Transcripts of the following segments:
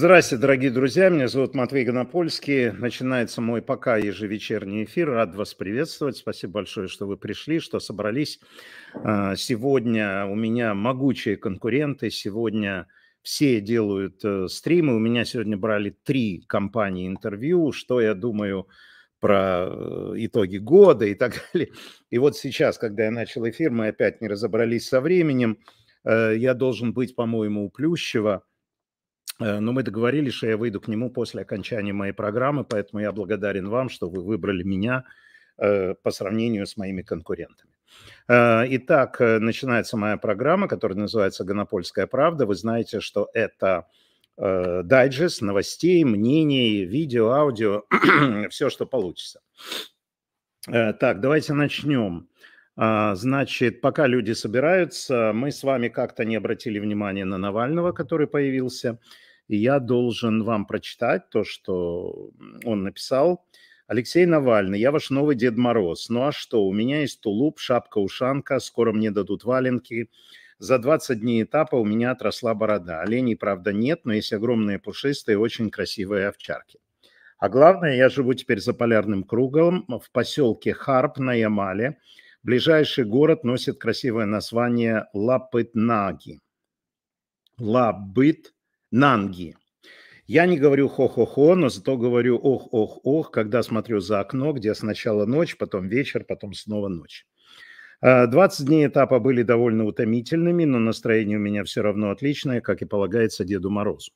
Здравствуйте, дорогие друзья. Меня зовут Матвей Гонопольский. Начинается мой пока ежевечерний эфир. Рад вас приветствовать. Спасибо большое, что вы пришли, что собрались. А, сегодня у меня могучие конкуренты. Сегодня все делают э, стримы. У меня сегодня брали три компании интервью. Что я думаю про э, итоги года и так далее. И вот сейчас, когда я начал эфир, мы опять не разобрались со временем. Э, я должен быть, по-моему, у Плющева – но мы договорились, что я выйду к нему после окончания моей программы, поэтому я благодарен вам, что вы выбрали меня э, по сравнению с моими конкурентами. Э, итак, начинается моя программа, которая называется «Гонопольская правда». Вы знаете, что это дайджест новостей, мнений, видео, аудио, все, что получится. Так, давайте начнем. Значит, пока люди собираются, мы с вами как-то не обратили внимания на Навального, который появился – и я должен вам прочитать то, что он написал. Алексей Навальный, я ваш новый Дед Мороз. Ну а что, у меня есть тулуп, шапка-ушанка, скоро мне дадут валенки. За 20 дней этапа у меня отросла борода. Оленей, правда, нет, но есть огромные пушистые, очень красивые овчарки. А главное, я живу теперь за полярным кругом в поселке Харп на Ямале. Ближайший город носит красивое название Лапытнаги. Лабыт Нанги. Я не говорю хо-хо-хо, но зато говорю ох-ох-ох, когда смотрю за окно, где сначала ночь, потом вечер, потом снова ночь. 20 а, дней этапа были довольно утомительными, но настроение у меня все равно отличное, как и полагается Деду Морозу.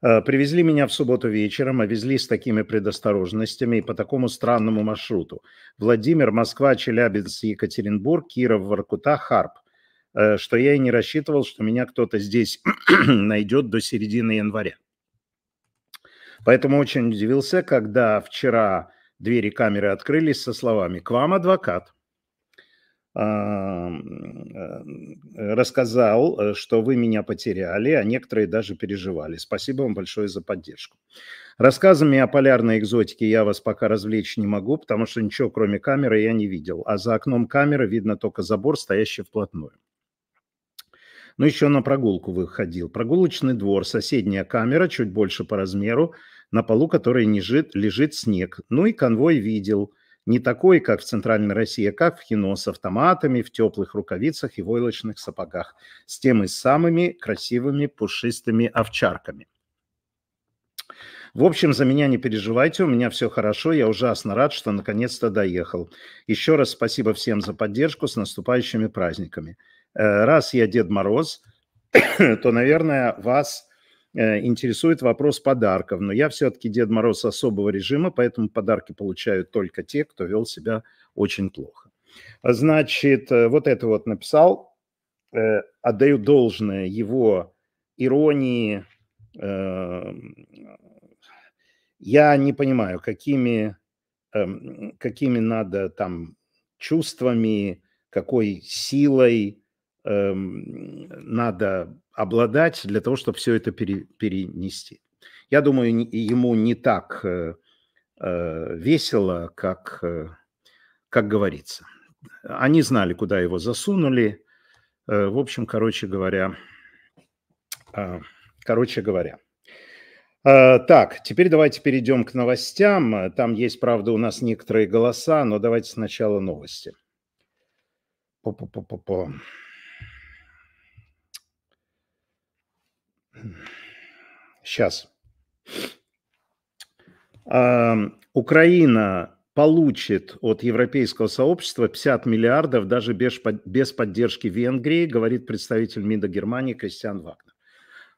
А, привезли меня в субботу вечером, а везли с такими предосторожностями и по такому странному маршруту. Владимир, Москва, Челябинск, Екатеринбург, Киров, Воркута, Харп. Э, что я и не рассчитывал, что меня кто-то здесь найдет до середины января. Поэтому очень удивился, когда вчера двери камеры открылись со словами «К вам адвокат». Э, рассказал, что вы меня потеряли, а некоторые даже переживали. Спасибо вам большое за поддержку. Рассказами о полярной экзотике я вас пока развлечь не могу, потому что ничего кроме камеры я не видел, а за окном камеры видно только забор, стоящий вплотную ну, еще на прогулку выходил. Прогулочный двор, соседняя камера, чуть больше по размеру, на полу которой лежит, лежит снег. Ну и конвой видел. Не такой, как в Центральной России, а как в кино, с автоматами, в теплых рукавицах и войлочных сапогах, с теми самыми красивыми пушистыми овчарками. В общем, за меня не переживайте, у меня все хорошо, я ужасно рад, что наконец-то доехал. Еще раз спасибо всем за поддержку, с наступающими праздниками. Э, раз я Дед Мороз, то, наверное, вас э, интересует вопрос подарков. Но я все-таки Дед Мороз особого режима, поэтому подарки получают только те, кто вел себя очень плохо. Значит, э, вот это вот написал. Отдаю должное его иронии. Я не понимаю, какими, эм, какими надо там чувствами, какой силой, Эм, надо обладать для того, чтобы все это пере, перенести. Я думаю, ему не так э, э, весело, как, э, как говорится. Они знали, куда его засунули. В общем, короче говоря, короче говоря. Так, теперь давайте перейдем к новостям. Там есть, правда, у нас некоторые голоса, но давайте сначала новости. По-по-по-по-по. Сейчас. Украина получит от европейского сообщества 50 миллиардов даже без, без поддержки Венгрии, говорит представитель МИДа Германии Кристиан Вагнер.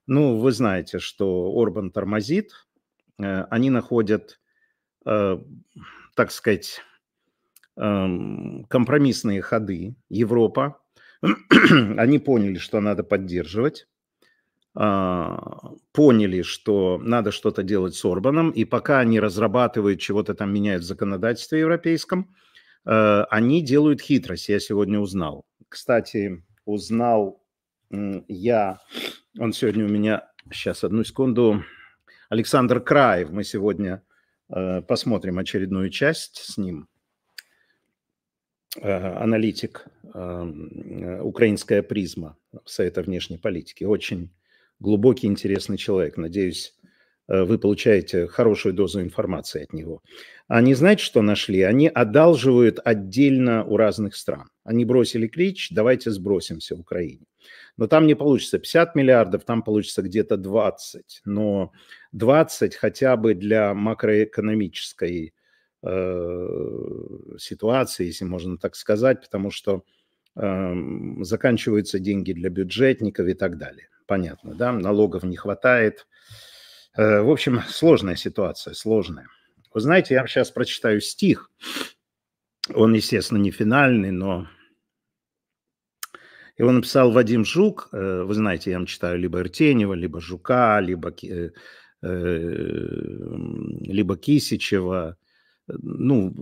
Ну, вы знаете, что Орбан тормозит, э, они находят, э, так сказать, эм, компромиссные ходы Европа. Они поняли, что надо поддерживать. А, поняли, что надо что-то делать с Орбаном, и пока они разрабатывают, чего-то там меняют в законодательстве европейском, э, они делают хитрость, я сегодня узнал. Кстати, узнал я, он сегодня у меня, сейчас, одну секунду, Александр Краев, мы сегодня э, посмотрим очередную часть с ним, э, аналитик, украинская призма Совета внешней политики, очень глубокий, интересный человек. Надеюсь, э, вы получаете хорошую дозу информации от него. Они, знаете, что нашли? Они одалживают отдельно у разных стран. Они бросили клич, давайте сбросимся в Украине. Но там не получится 50 миллиардов, там получится где-то 20. Но 20 хотя бы для макроэкономической э, ситуации, если можно так сказать, потому что э, заканчиваются деньги для бюджетников и так далее. Понятно, да? Налогов не хватает. Э, в общем, сложная ситуация, сложная. Вы знаете, я сейчас прочитаю стих. Он, естественно, не финальный, но его написал Вадим Жук. Э, вы знаете, я вам читаю либо Иртенева, либо Жука, либо, э, либо Кисичева. Ну,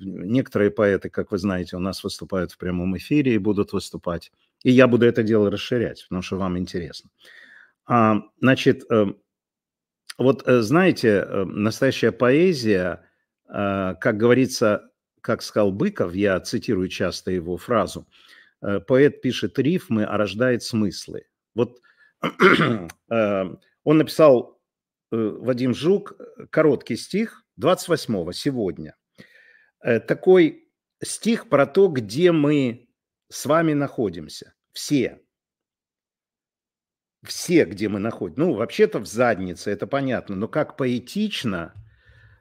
некоторые поэты, как вы знаете, у нас выступают в прямом эфире и будут выступать. И я буду это дело расширять, потому что вам интересно. А, значит, э, вот знаете, настоящая поэзия, как говорится, как сказал Быков, я цитирую часто его фразу – Э, поэт пишет рифмы, а рождает смыслы. Вот э, он написал, э, Вадим Жук, короткий стих 28-го сегодня. Такой стих про то, где мы с вами находимся. Все. Все, где мы находимся. Ну, вообще-то в заднице, это понятно. Но как поэтично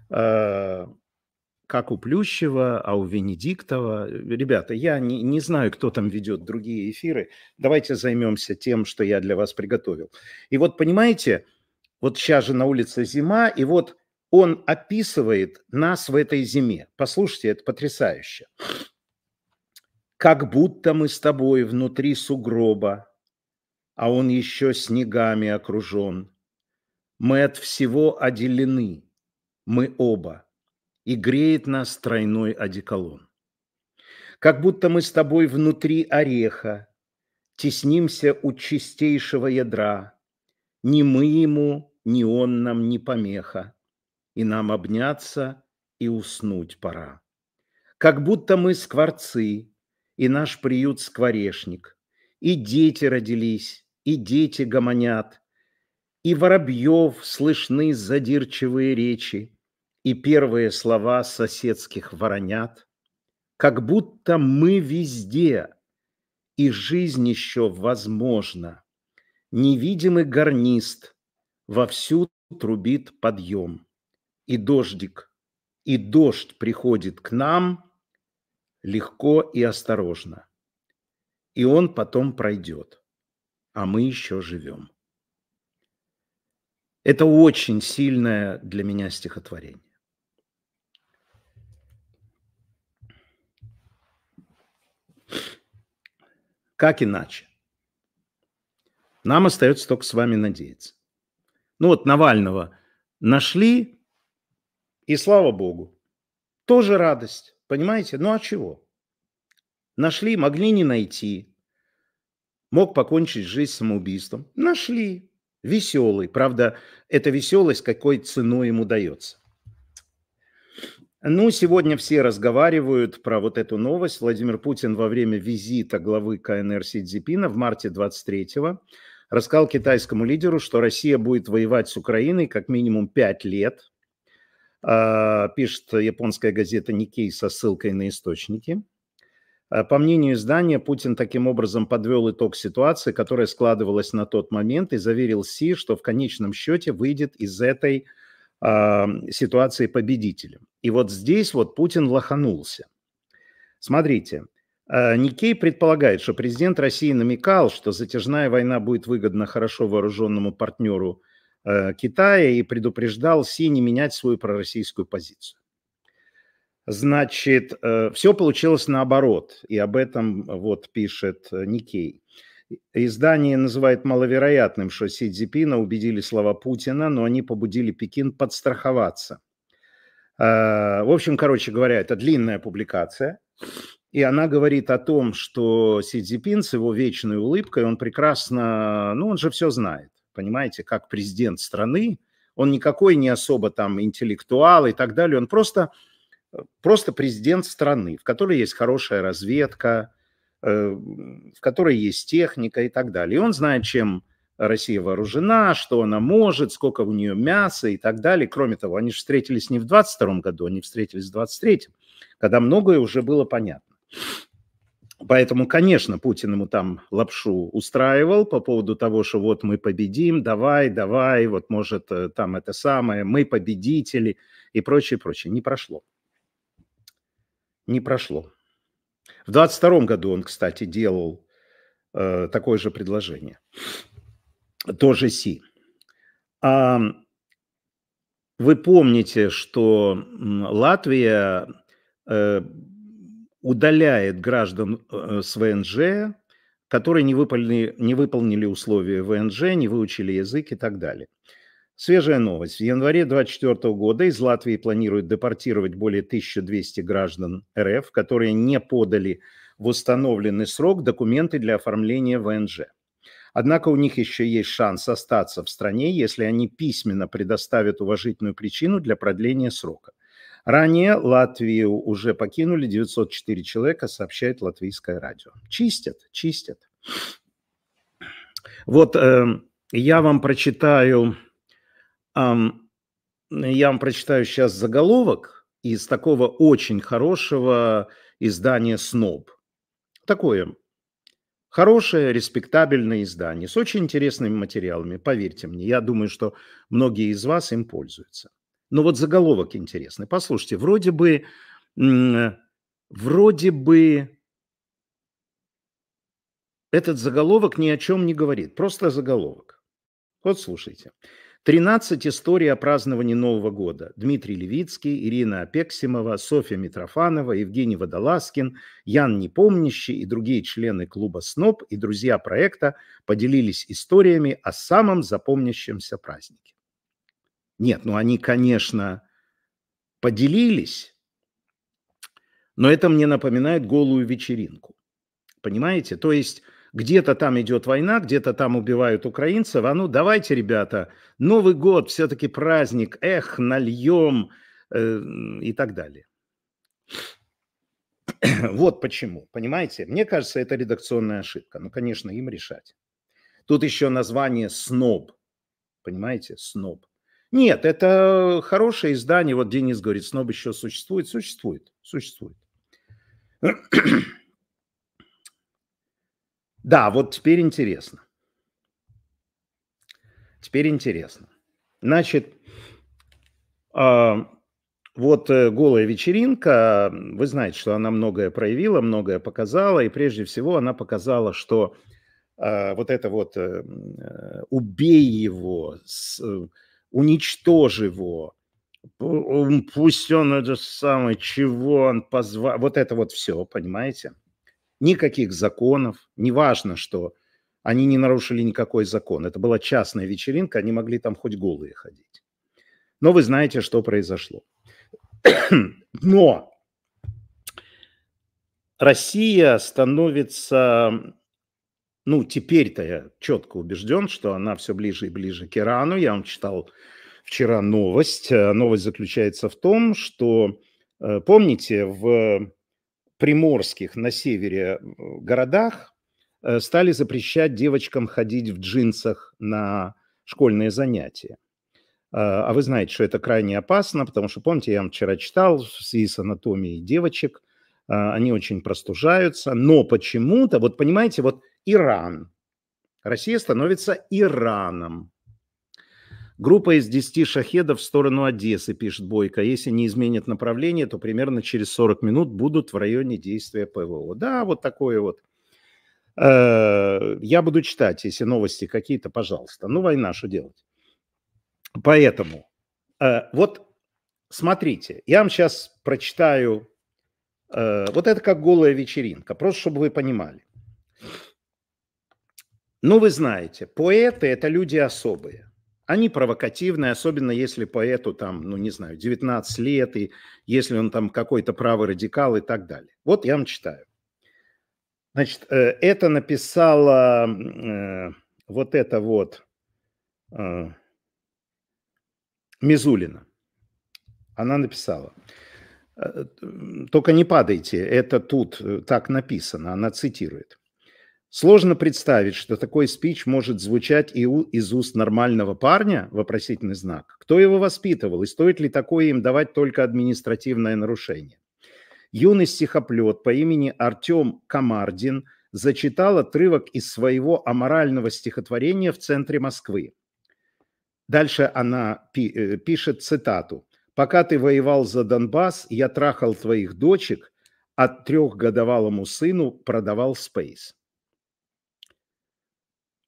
как у Плющева, а у Венедиктова. Ребята, я не, не знаю, кто там ведет другие эфиры. Давайте займемся тем, что я для вас приготовил. И вот понимаете, вот сейчас же на улице зима, и вот он описывает нас в этой зиме. Послушайте, это потрясающе. Как будто мы с тобой внутри сугроба, а он еще снегами окружен. Мы от всего отделены, мы оба и греет нас тройной одеколон. Как будто мы с тобой внутри ореха, Теснимся у чистейшего ядра, Ни мы ему, ни он нам не помеха, И нам обняться и уснуть пора. Как будто мы скворцы, и наш приют скворечник, И дети родились, и дети гомонят, И воробьев слышны задирчивые речи, и первые слова соседских воронят, как будто мы везде, и жизнь еще возможна. Невидимый гарнист вовсю трубит подъем, и дождик, и дождь приходит к нам легко и осторожно. И он потом пройдет, а мы еще живем. Это очень сильное для меня стихотворение. Как иначе? Нам остается только с вами надеяться. Ну вот Навального нашли, и слава богу. Тоже радость, понимаете? Ну а чего? Нашли, могли не найти. Мог покончить жизнь самоубийством. Нашли. Веселый. Правда, эта веселость какой ценой ему дается. Ну, сегодня все разговаривают про вот эту новость. Владимир Путин во время визита главы КНР Си Цзипина в марте 23-го рассказал китайскому лидеру, что Россия будет воевать с Украиной как минимум пять лет. А, пишет японская газета Никей со ссылкой на источники. А, по мнению издания, Путин таким образом подвел итог ситуации, которая складывалась на тот момент, и заверил Си, что в конечном счете выйдет из этой ситуации победителем. И вот здесь вот Путин лоханулся. Смотрите, а, Никей предполагает, что президент России намекал, что затяжная война будет выгодна хорошо вооруженному партнеру э, Китая и предупреждал Си не менять свою пророссийскую позицию. Значит, э, все получилось наоборот, и об этом вот пишет э, Никей. Издание называет маловероятным, что Си Цзипина убедили слова Путина, но они побудили Пекин подстраховаться. В общем, короче говоря, это длинная публикация, и она говорит о том, что Си Цзипин с его вечной улыбкой, он прекрасно, ну он же все знает, понимаете, как президент страны, он никакой не особо там интеллектуал и так далее, он просто, просто президент страны, в которой есть хорошая разведка, Э, в которой есть техника и так далее. И он знает, чем Россия вооружена, что она может, сколько у нее мяса и так далее. Кроме того, они же встретились не в 22 году, они встретились в 23 когда многое уже было понятно. Поэтому, конечно, Путин ему там лапшу устраивал по поводу того, что вот мы победим, давай, давай, вот может э, там это самое, мы победители и прочее, прочее. Не прошло. Не прошло. В 22 году он, кстати, делал э, такое же предложение. Тоже Си. А, вы помните, что Латвия э, удаляет граждан э, с ВНЖ, которые не выполнили, не выполнили условия ВНЖ, не выучили язык и так далее. Свежая новость. В январе 2024 года из Латвии планируют депортировать более 1200 граждан РФ, которые не подали в установленный срок документы для оформления ВНЖ. Однако у них еще есть шанс остаться в стране, если они письменно предоставят уважительную причину для продления срока. Ранее Латвию уже покинули 904 человека, сообщает латвийское радио. Чистят, чистят. Вот э, я вам прочитаю, э, я вам прочитаю сейчас заголовок из такого очень хорошего издания «Сноб». Такое хорошее, респектабельное издание с очень интересными материалами, поверьте мне. Я думаю, что многие из вас им пользуются. Но вот заголовок интересный. Послушайте, вроде бы, вроде бы этот заголовок ни о чем не говорит, просто заголовок. Вот слушайте. 13 историй о праздновании Нового года. Дмитрий Левицкий, Ирина Апексимова, Софья Митрофанова, Евгений Водолазкин, Ян Непомнящий и другие члены клуба СНОП и друзья проекта поделились историями о самом запомнящемся празднике. Нет, ну они, конечно, поделились, но это мне напоминает голую вечеринку. Понимаете? То есть где-то там идет война, где-то там убивают украинцев, а ну давайте, ребята, Новый год, все-таки праздник, эх, нальем э, и так далее. Вот почему, понимаете? Мне кажется, это редакционная ошибка. Ну, конечно, им решать. Тут еще название «сноб». Понимаете? «Сноб». Нет, это хорошее издание. Вот Денис говорит, сноб еще существует. Существует, существует. Да, вот теперь интересно. Теперь интересно. Значит, а, вот э, голая вечеринка, вы знаете, что она многое проявила, многое показала, и прежде всего она показала, что а, вот это вот э, э, убей его, уничтожь его, пусть он это самое, чего он позвал, вот это вот все, понимаете? Никаких законов, неважно, что они не нарушили никакой закон. Это была частная вечеринка, они могли там хоть голые ходить. Но вы знаете, что произошло. Но Россия становится ну, теперь-то я четко убежден, что она все ближе и ближе к Ирану. Я вам читал вчера новость. Э, новость заключается в том, что, э, помните, в приморских на севере э, городах стали запрещать девочкам ходить в джинсах на школьные занятия. А вы знаете, что это крайне опасно, потому что, помните, я вам вчера читал в связи с анатомией девочек, они очень простужаются, но почему-то, вот понимаете, вот Иран. Россия становится Ираном. Группа из 10 шахедов в сторону Одессы, пишет Бойко. Если не изменят направление, то примерно через 40 минут будут в районе действия ПВО. Да, вот такое вот. Э, я буду читать, если новости какие-то, пожалуйста. Ну, война, что делать? Поэтому, э, вот смотрите, я вам сейчас прочитаю, э, вот это как голая вечеринка, просто чтобы вы понимали. Ну, вы знаете, поэты – это люди особые. Они провокативные, особенно если поэту там, ну, не знаю, 19 лет, и если он там какой-то правый радикал и так далее. Вот я вам читаю. Значит, э, это написала э, вот это вот э, Мизулина. Она написала. Только не падайте, это тут так написано, она цитирует. Сложно представить, что такой спич может звучать и у, из уст нормального парня, вопросительный знак. Кто его воспитывал и стоит ли такое им давать только административное нарушение? Юный стихоплет по имени Артем Камардин зачитал отрывок из своего аморального стихотворения в центре Москвы. Дальше она э, пишет цитату. «Пока ты воевал за Донбасс, я трахал твоих дочек, а трехгодовалому сыну продавал спейс».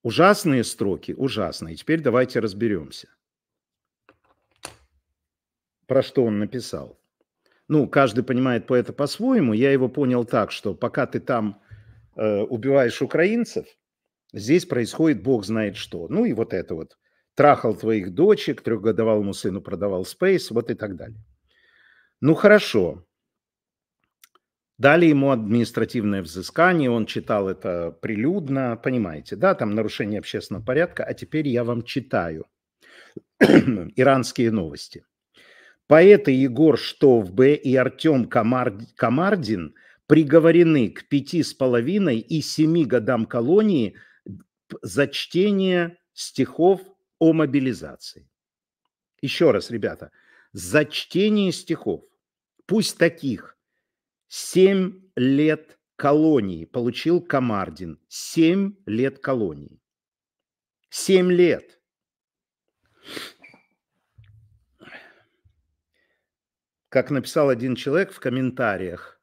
Ужасные строки, ужасные. Теперь давайте разберемся. Про что он написал? Ну, каждый понимает поэта по-своему. Я его понял так, что пока ты там э, убиваешь украинцев, здесь происходит бог знает что. Ну и вот это вот. Трахал твоих дочек, трехгодовалому сыну продавал спейс, вот и так далее. Ну хорошо, Дали ему административное взыскание, он читал это прилюдно, понимаете, да, там нарушение общественного порядка, а теперь я вам читаю иранские новости. Поэты Егор Штовбе и Артем Камардин приговорены к пяти с половиной и семи годам колонии за чтение стихов о мобилизации. Еще раз, ребята, за чтение стихов, пусть таких, Семь лет колонии получил Камардин. Семь лет колонии. Семь лет. Как написал один человек в комментариях,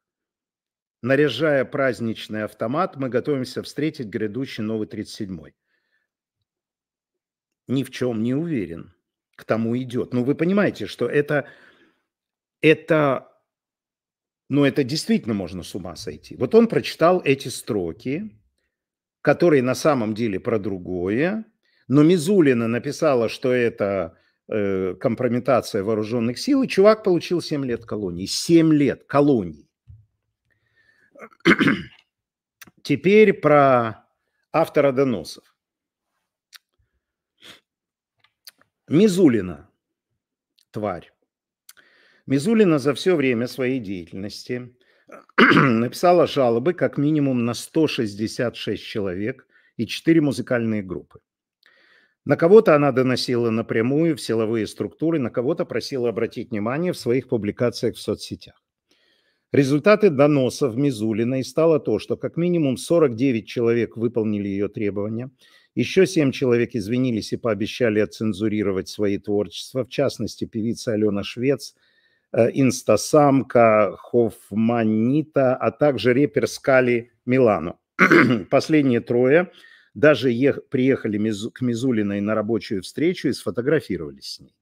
наряжая праздничный автомат, мы готовимся встретить грядущий новый 37-й. Ни в чем не уверен. К тому идет. Но вы понимаете, что это, это но это действительно можно с ума сойти. Вот он прочитал эти строки, которые на самом деле про другое, но Мизулина написала, что это э, компрометация вооруженных сил, и чувак получил 7 лет колонии. 7 лет колонии. Теперь про автора доносов. Мизулина, тварь. Мизулина за все время своей деятельности написала жалобы как минимум на 166 человек и 4 музыкальные группы. На кого-то она доносила напрямую в силовые структуры, на кого-то просила обратить внимание в своих публикациях в соцсетях. Результаты доносов Мизулиной стало то, что как минимум 49 человек выполнили ее требования, еще 7 человек извинились и пообещали отцензурировать свои творчества, в частности, певица Алена Швец – инстасамка, Хофманита, а также репер Скали Милану. Последние трое даже ех, приехали к Мизулиной на рабочую встречу и сфотографировались с ней.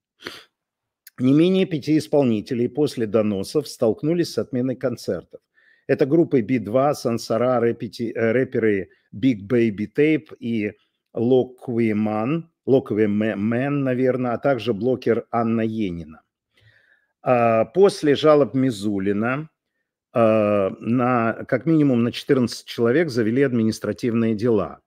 Не менее пяти исполнителей после доносов столкнулись с отменой концертов. Это группы Би-2, Сансара, рэпити, э, рэперы Big Baby Tape и Loqiemean, Локви Мэн, наверное, а также блогер Анна Енина. А, после жалоб Мизулина а, на, как минимум на 14 человек завели административные дела.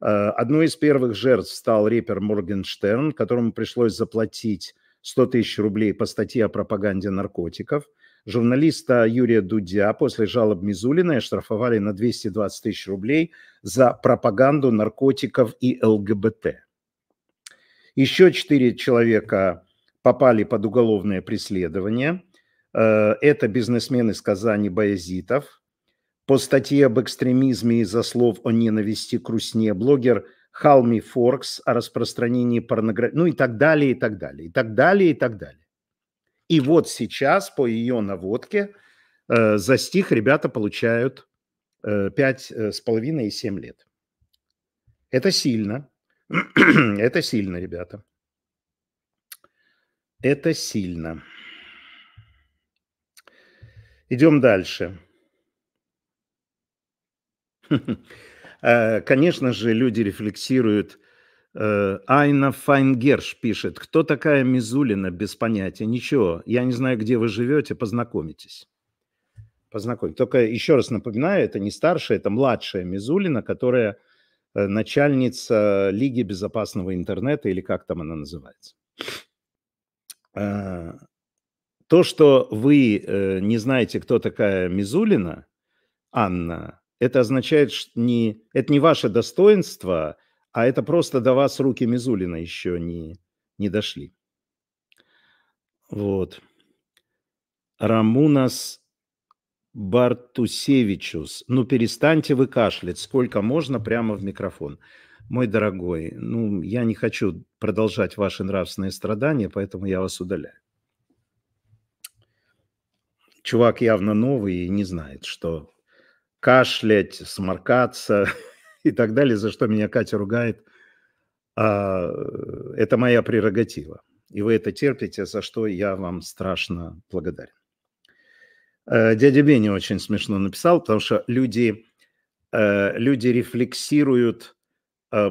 А, одной из первых жертв стал рэпер Моргенштерн, которому пришлось заплатить 100 тысяч рублей по статье о пропаганде наркотиков. Журналиста Юрия Дудя после жалоб Мизулина оштрафовали на 220 тысяч рублей за пропаганду наркотиков и ЛГБТ. Еще четыре человека попали под уголовное преследование. Э, это бизнесмен из Казани Баязитов. По статье об экстремизме из-за слов о ненависти к русне блогер Халми Форкс о распространении порнографии, ну и так далее, и так далее, и так далее, и так далее. И вот сейчас по ее наводке э, за стих ребята получают э, пять с половиной и семь лет. Это сильно. Это сильно, ребята. Это сильно. Идем дальше. Э, конечно же, люди рефлексируют. Э, Айна Файнгерш пишет, кто такая Мизулина, без понятия. Ничего, я не знаю, где вы живете, познакомитесь. Познакомьтесь. Только еще раз напоминаю, это не старшая, это младшая Мизулина, которая э, начальница Лиги безопасного интернета, или как там она называется. А, то, что вы э, не знаете, кто такая Мизулина, Анна, это означает, что не, это не ваше достоинство, а это просто до вас руки Мизулина еще не, не дошли. Вот. Рамунас Бартусевичус. Ну, перестаньте вы кашлять. Сколько можно прямо в микрофон. Мой дорогой, ну, я не хочу продолжать ваши нравственные страдания, поэтому я вас удаляю. Чувак явно новый и не знает, что кашлять, сморкаться и так далее, за что меня Катя ругает, а, это моя прерогатива. И вы это терпите, за что я вам страшно благодарен. Э, дядя Бенни очень смешно написал, потому что люди, э, люди рефлексируют э,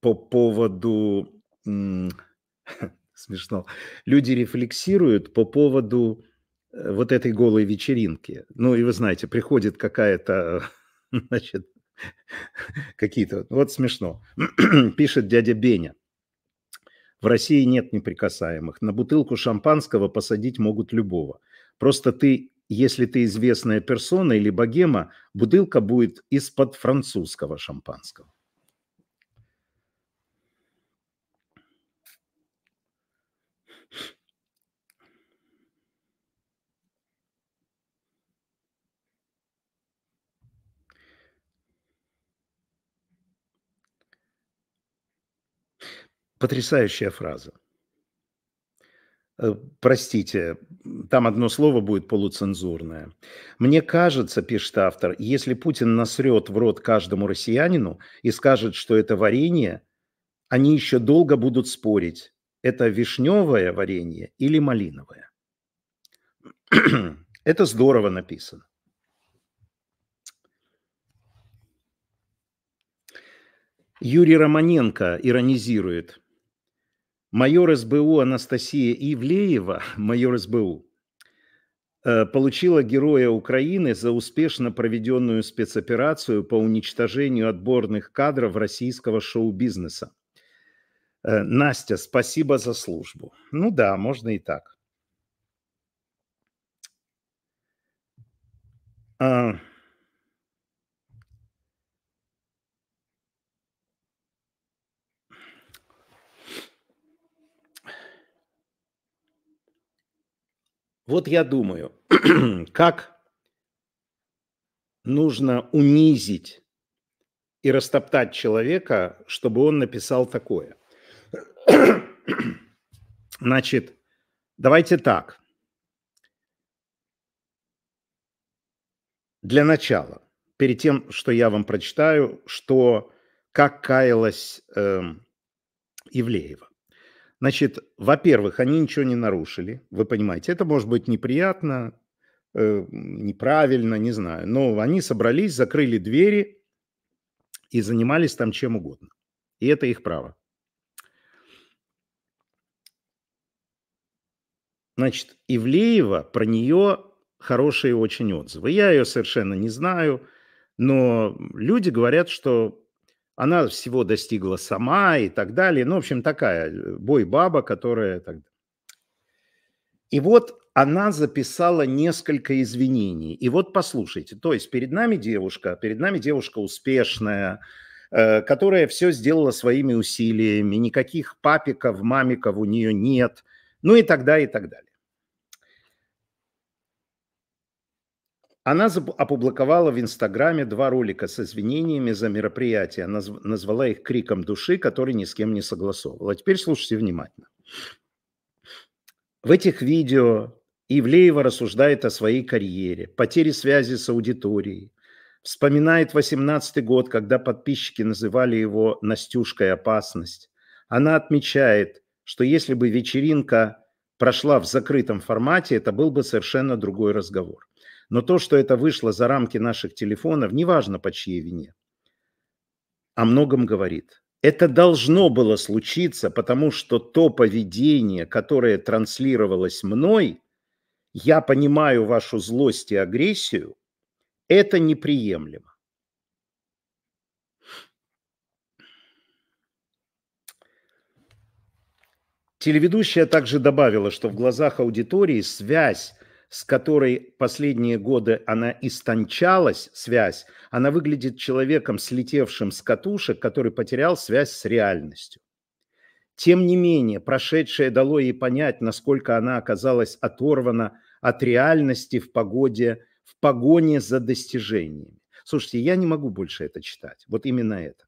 по поводу... Смешно. Люди рефлексируют по поводу вот этой голой вечеринки. Ну, и вы знаете, приходит какая-то, значит, какие-то... Вот смешно. Пишет дядя Беня. В России нет неприкасаемых. На бутылку шампанского посадить могут любого. Просто ты если ты известная персона или богема, бутылка будет из-под французского шампанского. Потрясающая фраза. Э, простите, там одно слово будет полуцензурное. Мне кажется, пишет автор, если Путин насрет в рот каждому россиянину и скажет, что это варенье, они еще долго будут спорить, это вишневое варенье или малиновое. это здорово написано. Юрий Романенко иронизирует – майор СБУ Анастасия Ивлеева, майор СБУ, э, получила Героя Украины за успешно проведенную спецоперацию по уничтожению отборных кадров российского шоу-бизнеса. Э, Настя, спасибо за службу. Ну да, можно и так. Вот я думаю, как нужно унизить и растоптать человека, чтобы он написал такое. Значит, давайте так. Для начала, перед тем, что я вам прочитаю, что как каялась э, Ивлеева. Значит, во-первых, они ничего не нарушили, вы понимаете. Это может быть неприятно, э, неправильно, не знаю. Но они собрались, закрыли двери и занимались там чем угодно. И это их право. Значит, Ивлеева, про нее хорошие очень отзывы. Я ее совершенно не знаю, но люди говорят, что она всего достигла сама и так далее. Ну, в общем, такая э, бой-баба, которая... И вот она записала несколько извинений. И вот послушайте, то есть перед нами девушка, перед нами девушка успешная, э, которая все сделала своими усилиями, никаких папиков, мамиков у нее нет, ну и так далее, и так далее. Она опубликовала в Инстаграме два ролика с извинениями за мероприятие. назвала их криком души, который ни с кем не согласовывала. Теперь слушайте внимательно. В этих видео Ивлеева рассуждает о своей карьере, потере связи с аудиторией, вспоминает 18 год, когда подписчики называли его «Настюшкой опасность». Она отмечает, что если бы вечеринка прошла в закрытом формате, это был бы совершенно другой разговор. Но то, что это вышло за рамки наших телефонов, неважно по чьей вине, о многом говорит. Это должно было случиться, потому что то поведение, которое транслировалось мной, я понимаю вашу злость и агрессию, это неприемлемо. Телеведущая также добавила, что в глазах аудитории связь с которой последние годы она истончалась, связь, она выглядит человеком, слетевшим с катушек, который потерял связь с реальностью. Тем не менее, прошедшее дало ей понять, насколько она оказалась оторвана от реальности в погоде, в погоне за достижениями. Слушайте, я не могу больше это читать. Вот именно это.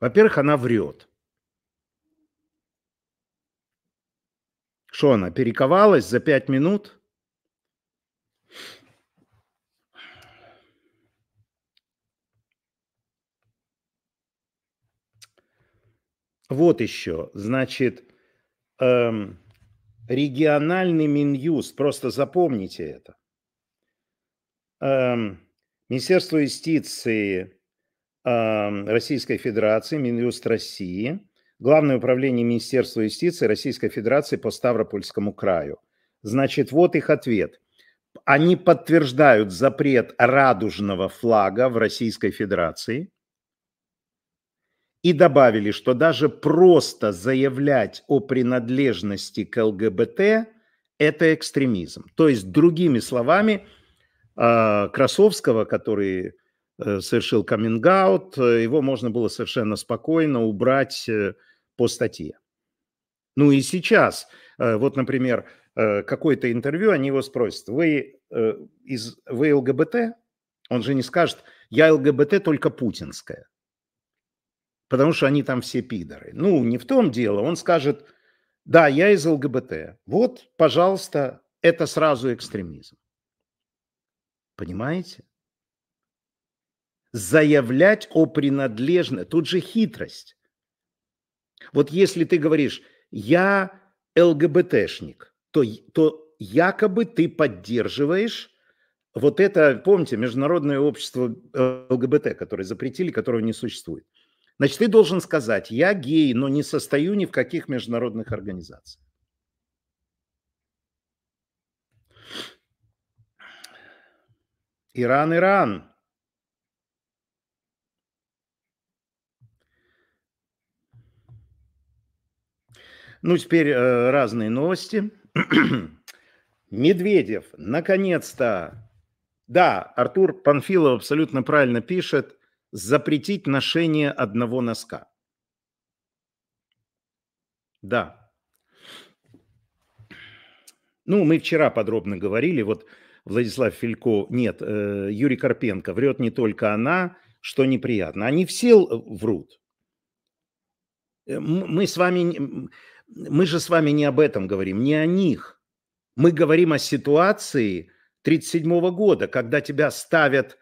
Во-первых, она врет. Что она, перековалась за пять минут? Вот еще, значит, эм, региональный Минюст, просто запомните это. Эм, Министерство юстиции эм, Российской Федерации, Минюст России, Главное управление Министерства юстиции Российской Федерации по Ставропольскому краю. Значит, вот их ответ. Они подтверждают запрет радужного флага в Российской Федерации – и добавили, что даже просто заявлять о принадлежности к ЛГБТ – это экстремизм. То есть, другими словами, а, Красовского, который э, совершил каминг его можно было совершенно спокойно убрать э, по статье. Ну и сейчас, э, вот, например, какое-то интервью, они его спросят, вы, из, вы ЛГБТ? Он же не скажет, я ЛГБТ только путинская потому что они там все пидоры. Ну, не в том дело. Он скажет, да, я из ЛГБТ. Вот, пожалуйста, это сразу экстремизм. Понимаете? Заявлять о принадлежности, тут же хитрость. Вот если ты говоришь, я ЛГБТшник, то, то якобы ты поддерживаешь вот это, помните, Международное общество ЛГБТ, которое запретили, которого не существует. Значит, ты должен сказать, я гей, но не состою ни в каких международных организациях. Иран, Иран. Ну, теперь э, разные новости. Медведев, наконец-то. Да, Артур Панфилов абсолютно правильно пишет запретить ношение одного носка. Да. Ну, мы вчера подробно говорили, вот Владислав Филько, нет, э, Юрий Карпенко, врет не только она, что неприятно. Они все врут. Э, мы с вами, мы же с вами не об этом говорим, не о них. Мы говорим о ситуации 1937 года, когда тебя ставят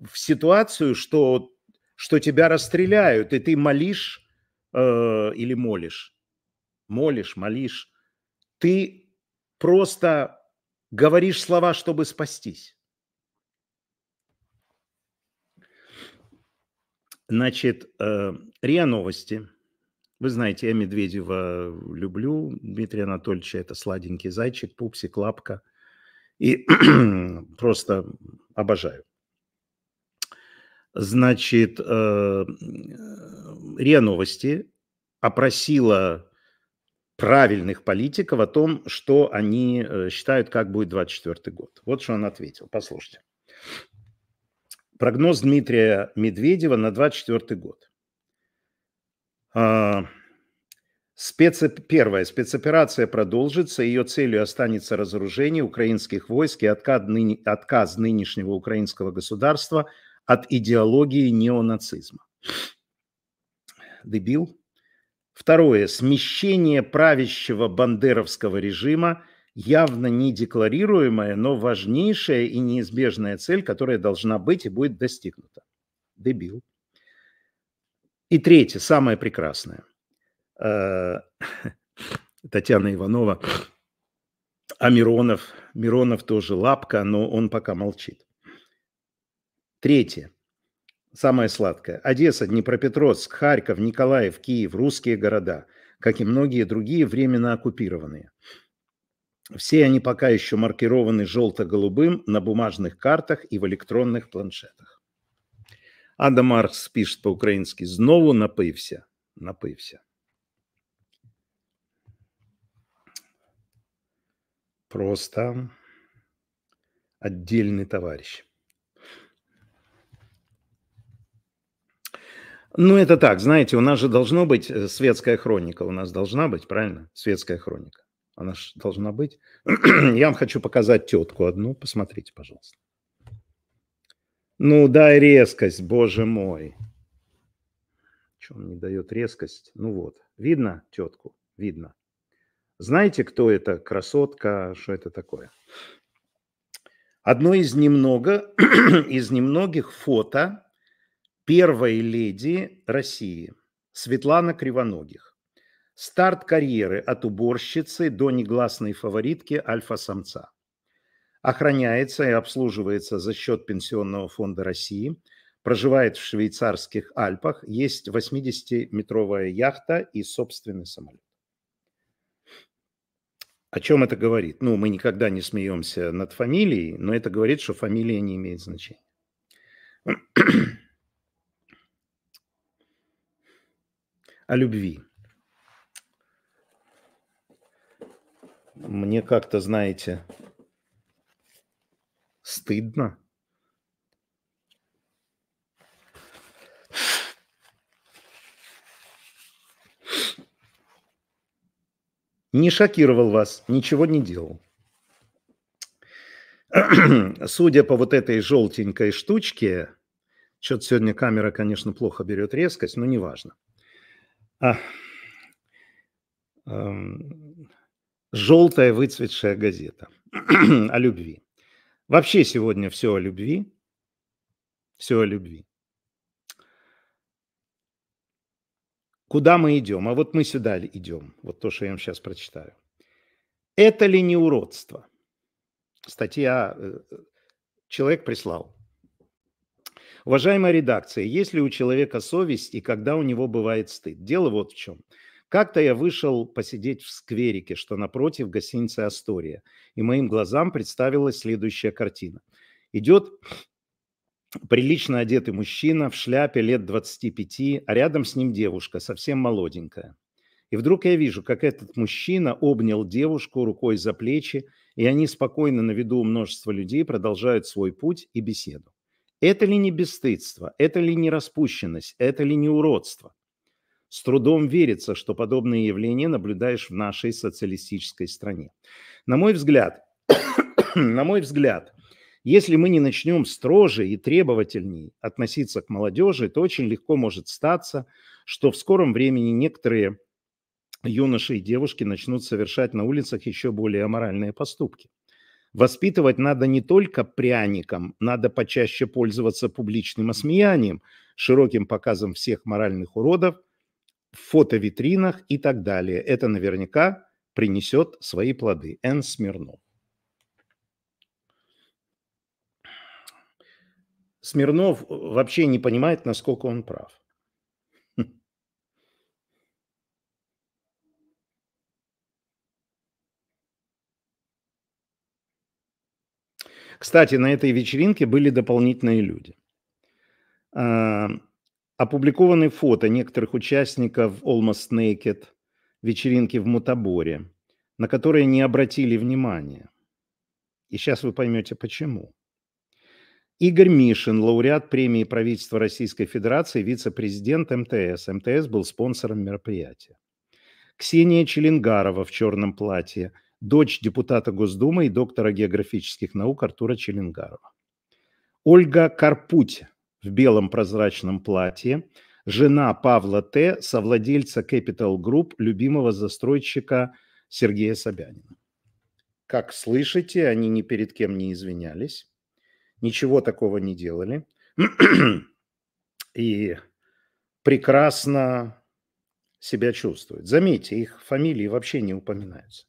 в ситуацию, что что тебя расстреляют, и ты молишь э, или молишь, молишь, молишь, ты просто говоришь слова, чтобы спастись. Значит, э, РИА Новости. Вы знаете, я Медведева люблю. Дмитрий Анатольевич – это сладенький зайчик, пупсик, лапка. И просто обожаю. Значит, э, РИА Новости опросила правильных политиков о том, что они э, считают, как будет 2024 год. Вот что он ответил. Послушайте. Прогноз Дмитрия Медведева на 2024 год. А, спецоп... Первое. Спецоперация продолжится. Ее целью останется разоружение украинских войск и отказ, ныне... отказ нынешнего украинского государства – от идеологии неонацизма. Дебил. Второе. Смещение правящего бандеровского режима явно не декларируемая, но важнейшая и неизбежная цель, которая должна быть и будет достигнута. Дебил. И третье, самое прекрасное. Э, Татьяна Иванова, а Миронов, Миронов тоже лапка, но он пока молчит. Третье. Самое сладкое. Одесса, Днепропетровск, Харьков, Николаев, Киев, русские города, как и многие другие временно оккупированные. Все они пока еще маркированы желто-голубым на бумажных картах и в электронных планшетах. Ада Маркс пишет по-украински «Знову напився, напився». просто отдельный товарищ. Ну, это так, знаете, у нас же должно быть э, светская хроника, у нас должна быть, правильно? Светская хроника. Она же должна быть. Я вам хочу показать тетку одну, посмотрите, пожалуйста. Ну, дай резкость, боже мой. Что он не дает резкость? Ну вот, видно тетку? Видно. Знаете, кто это красотка, что это такое? Одно из немного, из немногих фото первой леди России Светлана Кривоногих. Старт карьеры от уборщицы до негласной фаворитки альфа-самца. Охраняется и обслуживается за счет Пенсионного фонда России. Проживает в швейцарских Альпах. Есть 80-метровая яхта и собственный самолет. О чем это говорит? Ну, мы никогда не смеемся над фамилией, но это говорит, что фамилия не имеет значения. о любви. Мне как-то, знаете, стыдно. Не шокировал вас, ничего не делал. Судя по вот этой желтенькой штучке, что-то сегодня камера, конечно, плохо берет резкость, но неважно. А, эм, желтая выцветшая газета о любви. Вообще сегодня все о любви. Все о любви. Куда мы идем? А вот мы сюда идем. Вот то, что я вам сейчас прочитаю. Это ли не уродство? Статья э, человек прислал. Уважаемая редакция, есть ли у человека совесть и когда у него бывает стыд? Дело вот в чем. Как-то я вышел посидеть в скверике, что напротив гостиницы «Астория», и моим глазам представилась следующая картина. Идет прилично одетый мужчина в шляпе лет 25, а рядом с ним девушка, совсем молоденькая. И вдруг я вижу, как этот мужчина обнял девушку рукой за плечи, и они спокойно на виду у множества людей продолжают свой путь и беседу. Это ли не бесстыдство? Это ли не распущенность? Это ли не уродство? С трудом верится, что подобные явления наблюдаешь в нашей социалистической стране. На мой взгляд, на мой взгляд, если мы не начнем строже и требовательней относиться к молодежи, то очень легко может статься, что в скором времени некоторые юноши и девушки начнут совершать на улицах еще более аморальные поступки. Воспитывать надо не только пряником, надо почаще пользоваться публичным осмеянием, широким показом всех моральных уродов, фотовитринах и так далее. Это наверняка принесет свои плоды. Н. Смирнов. Смирнов вообще не понимает, насколько он прав. Кстати, на этой вечеринке были дополнительные люди. Опубликованы фото некоторых участников Almost Naked вечеринки в Мутаборе, на которые не обратили внимания. И сейчас вы поймете, почему. Игорь Мишин, лауреат премии правительства Российской Федерации, вице-президент МТС. МТС был спонсором мероприятия. Ксения Челенгарова в черном платье – дочь депутата Госдумы и доктора географических наук Артура Челенгарова. Ольга Карпуть в белом прозрачном платье, жена Павла Т., совладельца Capital Group, любимого застройщика Сергея Собянина. Как слышите, они ни перед кем не извинялись, ничего такого не делали. И прекрасно себя чувствуют. Заметьте, их фамилии вообще не упоминаются.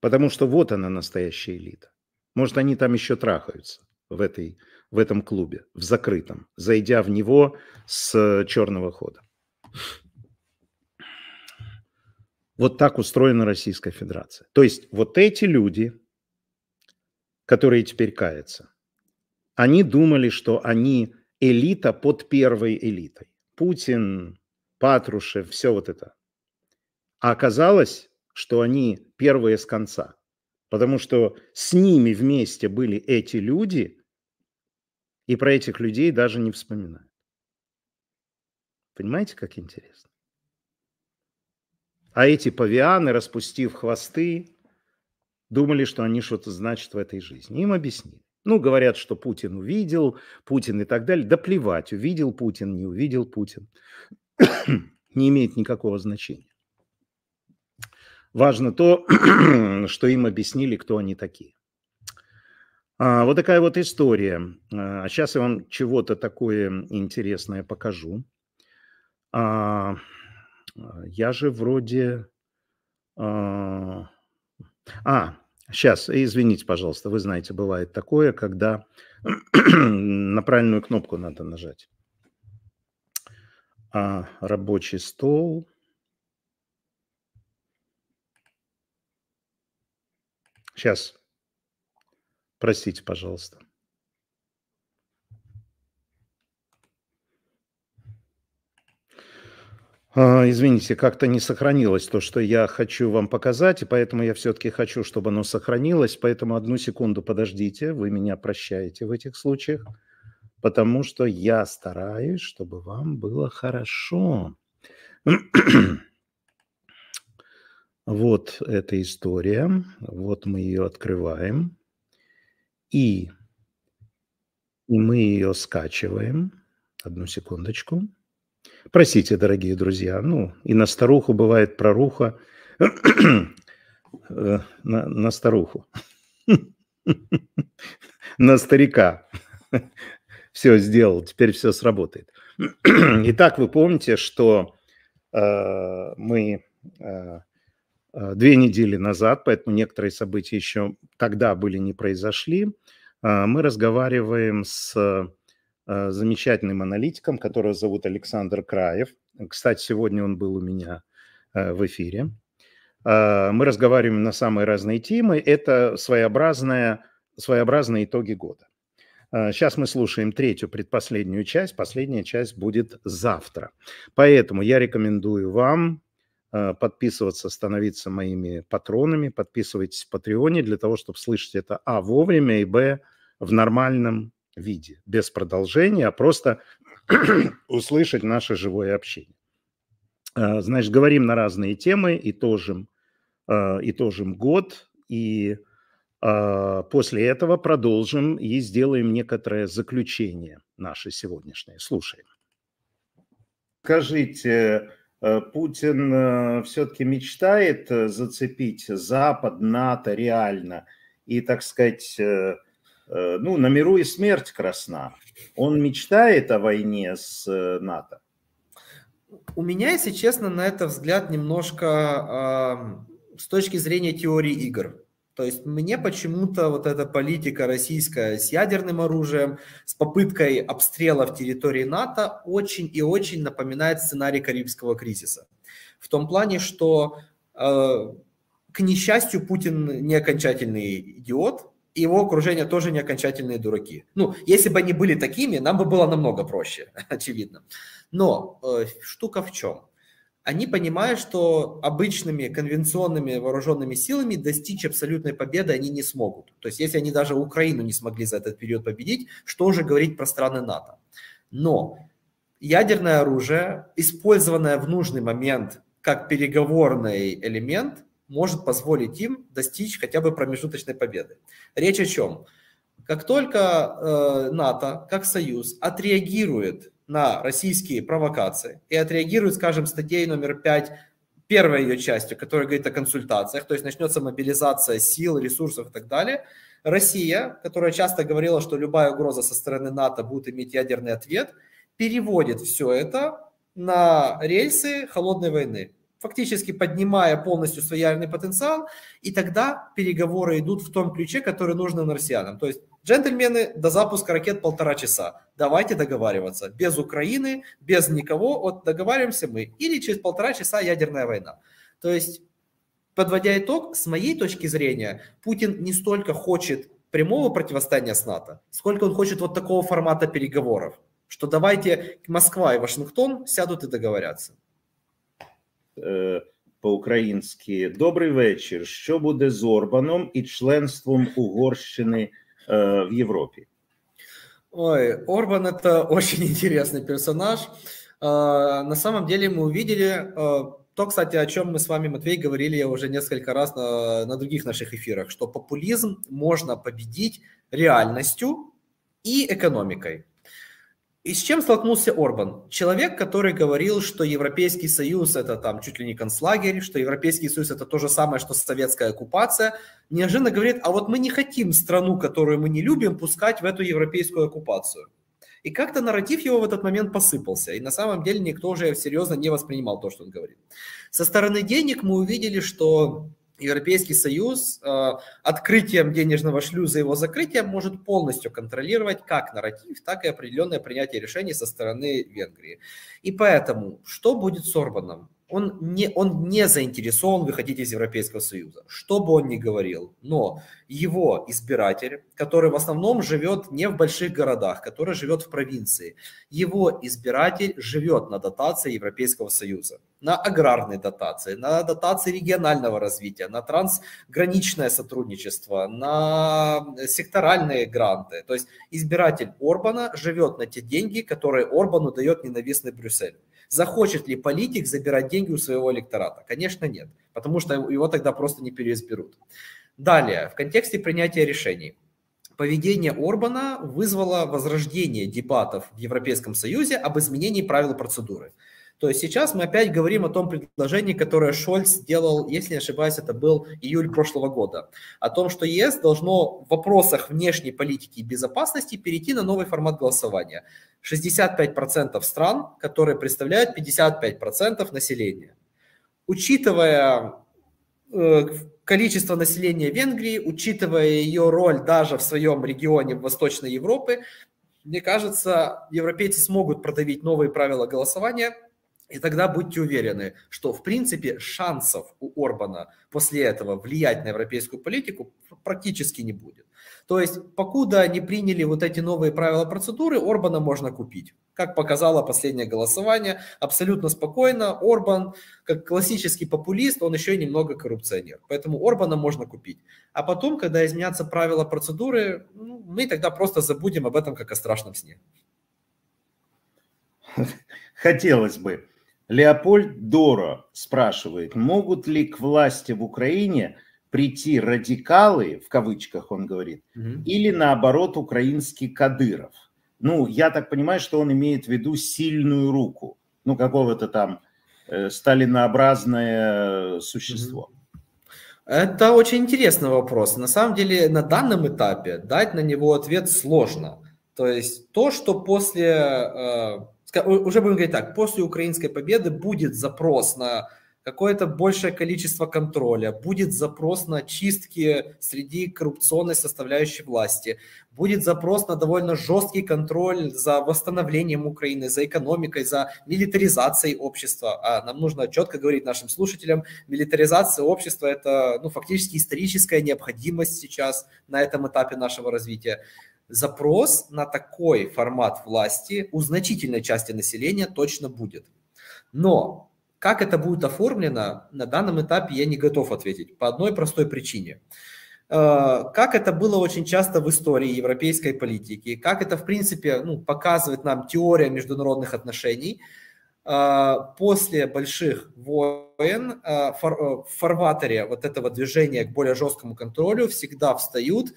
Потому что вот она настоящая элита. Может, они там еще трахаются в, этой, в этом клубе, в закрытом, зайдя в него с черного хода. Вот так устроена Российская Федерация. То есть вот эти люди, которые теперь каются, они думали, что они элита под первой элитой. Путин, Патрушев, все вот это. А оказалось, что они первые с конца. Потому что с ними вместе были эти люди, и про этих людей даже не вспоминают. Понимаете, как интересно? А эти павианы, распустив хвосты, думали, что они что-то значат в этой жизни. Им объяснили. Ну, говорят, что Путин увидел, Путин и так далее. Да плевать, увидел Путин, не увидел Путин. не имеет никакого значения. Важно то, что им объяснили, кто они такие. А, вот такая вот история. А, сейчас я вам чего-то такое интересное покажу. А, я же вроде... А, а, сейчас, извините, пожалуйста, вы знаете, бывает такое, когда на правильную кнопку надо нажать. А, рабочий стол. Сейчас. Простите, пожалуйста. А, извините, как-то не сохранилось то, что я хочу вам показать, и поэтому я все-таки хочу, чтобы оно сохранилось. Поэтому одну секунду подождите, вы меня прощаете в этих случаях, потому что я стараюсь, чтобы вам было хорошо. Вот эта история. Вот мы ее открываем. И, и мы ее скачиваем. Одну секундочку. Простите, дорогие друзья. Ну, и на старуху бывает проруха. Э, на, на старуху. На старика. Все сделал, теперь все сработает. Итак, вы помните, что э, мы э, две недели назад, поэтому некоторые события еще тогда были не произошли. Э, мы разговариваем с э, замечательным аналитиком, которого зовут Александр Краев. Кстати, сегодня он был у меня в эфире. Мы разговариваем на самые разные темы. Это своеобразная, своеобразные итоги года. Сейчас мы слушаем третью, предпоследнюю часть. Последняя часть будет завтра. Поэтому я рекомендую вам Э, подписываться, становиться моими патронами, подписывайтесь в Патреоне для того, чтобы слышать это, а, вовремя, и, б, в нормальном виде, без продолжения, а просто услышать наше живое общение. Э, значит, говорим на разные темы, и итожим, э, итожим год, и после этого продолжим и сделаем некоторое заключение наше сегодняшнее. Слушаем. Скажите, Э, Путин э, все-таки мечтает э, зацепить Запад, НАТО реально и, так сказать, ну, на миру и смерть красна. Он мечтает о войне с НАТО? У меня, если честно, на это взгляд немножко э, с точки зрения теории игр. То есть мне почему-то вот эта политика российская с ядерным оружием, с попыткой обстрела в территории НАТО очень и очень напоминает сценарий Карибского кризиса. В том плане, что, э, к несчастью, Путин не окончательный идиот, и его окружение тоже не окончательные дураки. Ну, если бы они были такими, нам бы было намного проще, очевидно. Но э, штука в чем? Они понимают, что обычными конвенционными вооруженными силами достичь абсолютной победы они не смогут. То есть если они даже Украину не смогли за этот период победить, что уже говорить про страны НАТО. Но ядерное оружие, использованное в нужный момент как переговорный элемент, может позволить им достичь хотя бы промежуточной победы. Речь о чем? Как только э, НАТО, как союз, отреагирует на российские провокации и отреагирует, скажем, статьей номер 5, первой ее частью, которая говорит о консультациях, то есть начнется мобилизация сил, ресурсов и так далее, Россия, которая часто говорила, что любая угроза со стороны НАТО будет иметь ядерный ответ, переводит все это на рельсы холодной войны фактически поднимая полностью свой ядерный потенциал, и тогда переговоры идут в том ключе, который нужно россиянам. То есть, джентльмены, до запуска ракет полтора часа. Давайте договариваться. Без Украины, без никого, вот договариваемся мы. Или через полтора часа ядерная война. То есть, подводя итог, с моей точки зрения, Путин не столько хочет прямого противостояния с НАТО, сколько он хочет вот такого формата переговоров, что давайте Москва и Вашингтон сядут и договорятся. Э, по-українськи. Добрий вечір. Що буде з Орбаном і членством Угорщини в Європі? Ой, Орбан это очень интересный персонаж. На самом деле мы увидели то, кстати, о чем мы с вами, Матвей, говорили уже несколько раз на, на других наших эфирах, что популизм можно победить реальностью и экономикой. И с чем столкнулся Орбан? Человек, который говорил, что Европейский Союз это там чуть ли не концлагерь, что Европейский Союз это то же самое, что советская оккупация, неожиданно говорит, а вот мы не хотим страну, которую мы не любим, пускать в эту европейскую оккупацию. И как-то нарратив его в этот момент посыпался, и на самом деле никто уже серьезно не воспринимал то, что он говорит. Со стороны денег мы увидели, что Европейский Союз э, открытием денежного шлюза его закрытием может полностью контролировать как нарратив, так и определенное принятие решений со стороны Венгрии. И поэтому, что будет с Орбаном? Он не, он не заинтересован выходить из Европейского Союза, что бы он ни говорил. Но его избиратель, который в основном живет не в больших городах, который живет в провинции, его избиратель живет на дотации Европейского Союза, на аграрной дотации, на дотации регионального развития, на трансграничное сотрудничество, на секторальные гранты. То есть избиратель Орбана живет на те деньги, которые Орбану дает ненавистный Брюссель. Захочет ли политик забирать деньги у своего электората? Конечно, нет, потому что его тогда просто не переизберут. Далее, в контексте принятия решений. Поведение Орбана вызвало возрождение дебатов в Европейском Союзе об изменении правил процедуры. То есть сейчас мы опять говорим о том предложении, которое Шольц сделал, если не ошибаюсь, это был июль прошлого года, о том, что ЕС должно в вопросах внешней политики и безопасности перейти на новый формат голосования. 65% стран, которые представляют 55% населения. Учитывая э, количество населения Венгрии, учитывая ее роль даже в своем регионе в Восточной Европе, мне кажется, европейцы смогут продавить новые правила голосования – и тогда будьте уверены, что в принципе шансов у Орбана после этого влиять на европейскую политику практически не будет. То есть, покуда не приняли вот эти новые правила процедуры, Орбана можно купить. Как показало последнее голосование, абсолютно спокойно. Орбан, как классический популист, он еще и немного коррупционер. Поэтому Орбана можно купить. А потом, когда изменятся правила процедуры, ну, мы тогда просто забудем об этом, как о страшном сне. Хотелось бы. Леопольд Доро спрашивает, могут ли к власти в Украине прийти радикалы, в кавычках он говорит, угу. или наоборот украинский Кадыров? Ну, я так понимаю, что он имеет в виду сильную руку, ну, какого-то там э, сталинообразное существо. Это очень интересный вопрос. На самом деле, на данном этапе дать на него ответ сложно. То есть то, что после э, уже будем говорить так, после украинской победы будет запрос на какое-то большее количество контроля, будет запрос на чистки среди коррупционной составляющей власти, будет запрос на довольно жесткий контроль за восстановлением Украины, за экономикой, за милитаризацией общества. А нам нужно четко говорить нашим слушателям, милитаризация общества – это ну, фактически историческая необходимость сейчас на этом этапе нашего развития запрос на такой формат власти у значительной части населения точно будет. Но как это будет оформлено, на данном этапе я не готов ответить по одной простой причине. Э, как это было очень часто в истории европейской политики, как это, в принципе, ну, показывает нам теория международных отношений, э, после больших войн э, в фарватере вот этого движения к более жесткому контролю всегда встают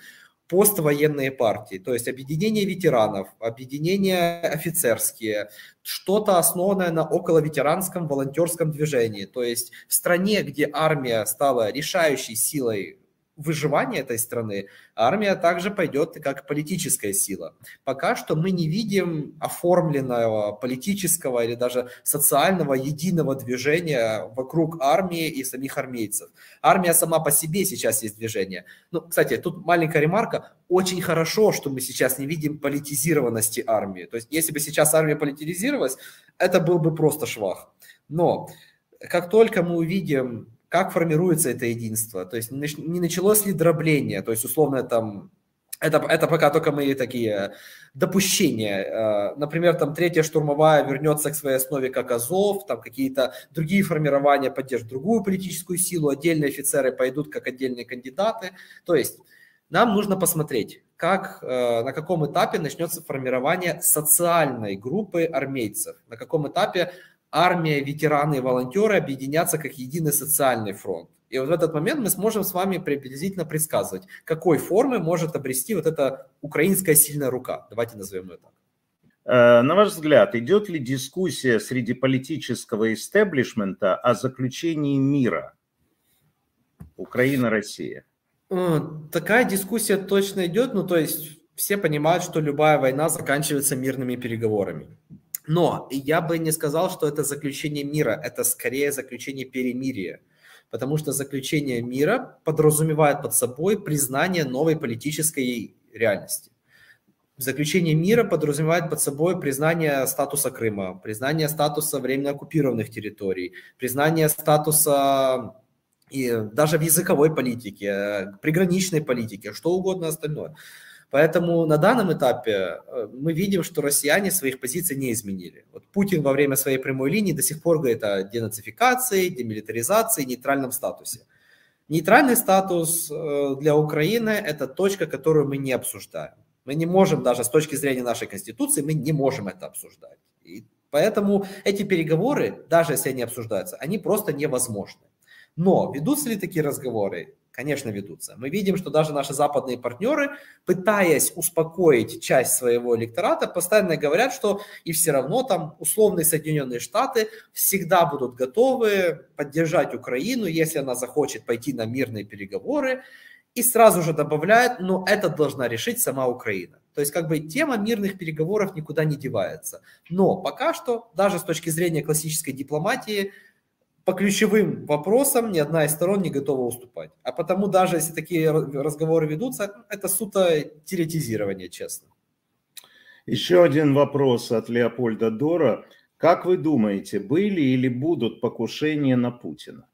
поствоенные партии, то есть объединение ветеранов, объединения офицерские, что-то основанное на околоветеранском волонтерском движении. То есть в стране, где армия стала решающей силой выживания этой страны, армия также пойдет как политическая сила. Пока что мы не видим оформленного политического или даже социального единого движения вокруг армии и самих армейцев. Армия сама по себе сейчас есть движение. Ну, кстати, тут маленькая ремарка. Очень хорошо, что мы сейчас не видим политизированности армии. То есть, если бы сейчас армия политизировалась, это был бы просто швах. Но как только мы увидим как формируется это единство, то есть не началось ли дробление, то есть условно там Это, это пока только мои такие допущения. Э, например, там третья штурмовая вернется к своей основе как Азов, там какие-то другие формирования поддержат другую политическую силу, отдельные офицеры пойдут как отдельные кандидаты. То есть нам нужно посмотреть, как, э, на каком этапе начнется формирование социальной группы армейцев, на каком этапе армия, ветераны и волонтеры объединятся как единый социальный фронт. И вот в этот момент мы сможем с вами приблизительно предсказывать, какой формы может обрести вот эта украинская сильная рука. Давайте назовем ее так. Э, на ваш взгляд, идет ли дискуссия среди политического истеблишмента о заключении мира Украина-Россия? Э, такая дискуссия точно идет, ну то есть все понимают, что любая война заканчивается мирными переговорами. Но я бы не сказал, что это заключение мира, это скорее заключение перемирия потому что заключение мира подразумевает под собой признание новой политической реальности. Заключение мира подразумевает под собой признание статуса Крыма, признание статуса временно оккупированных территорий, признание статуса и даже в языковой политике, приграничной политике, что угодно остальное. Поэтому на данном этапе э, мы видим, что россияне своих позиций не изменили. Вот Путин во время своей прямой линии до сих пор говорит о денацификации, демилитаризации, нейтральном статусе. Нейтральный статус э, для Украины – это точка, которую мы не обсуждаем. Мы не можем даже с точки зрения нашей Конституции, мы не можем это обсуждать. И поэтому эти переговоры, даже если они обсуждаются, они просто невозможны. Но ведутся ли такие разговоры? Конечно, ведутся. Мы видим, что даже наши западные партнеры, пытаясь успокоить часть своего электората, постоянно говорят, что и все равно там условные Соединенные Штаты всегда будут готовы поддержать Украину, если она захочет пойти на мирные переговоры, и сразу же добавляют, но это должна решить сама Украина. То есть как бы тема мирных переговоров никуда не девается. Но пока что, даже с точки зрения классической дипломатии, по ключевым вопросам ни одна из сторон не готова уступать. А потому даже если такие разговоры ведутся, это суто теоретизирование, честно. Еще один вопрос от Леопольда Дора. Как вы думаете, были или будут покушения на Путина?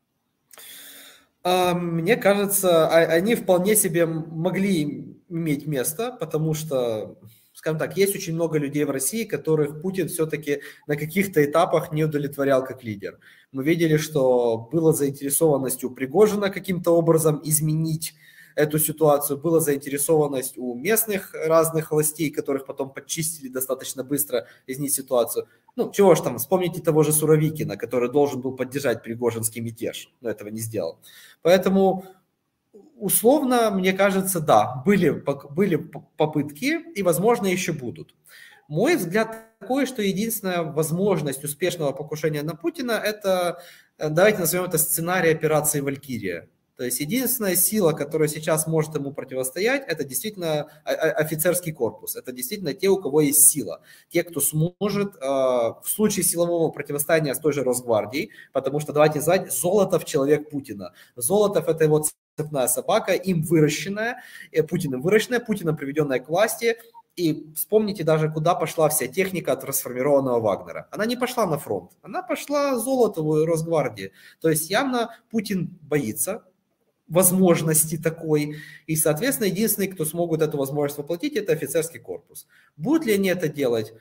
А, мне кажется, а, они вполне себе могли иметь место, потому что скажем так, есть очень много людей в России, которых Путин все-таки на каких-то этапах не удовлетворял как лидер. Мы видели, что была заинтересованность у Пригожина каким-то образом изменить эту ситуацию, была заинтересованность у местных разных властей, которых потом подчистили достаточно быстро из них ситуацию. Ну, чего ж там, вспомните того же Суровикина, который должен был поддержать Пригожинский мятеж, но этого не сделал. Поэтому условно, мне кажется, да, были, были попытки и, возможно, еще будут. Мой взгляд такой, что единственная возможность успешного покушения на Путина – это, э, давайте назовем это сценарий операции «Валькирия». То есть единственная сила, которая сейчас может ему противостоять, это действительно офицерский корпус. Это действительно те, у кого есть сила. Те, кто сможет э, в случае силового противостояния с той же Росгвардией, потому что, давайте знать, Золотов – человек Путина. Золотов – это его цепная собака, им выращенная, э, Путиным выращенная, Путиным приведенная к власти. И вспомните даже, куда пошла вся техника от трансформированного Вагнера. Она не пошла на фронт, она пошла Золотову и Росгвардии. То есть явно Путин боится возможности такой. И, соответственно, единственный, кто смогут эту возможность воплотить, это офицерский корпус. Будут ли они это делать?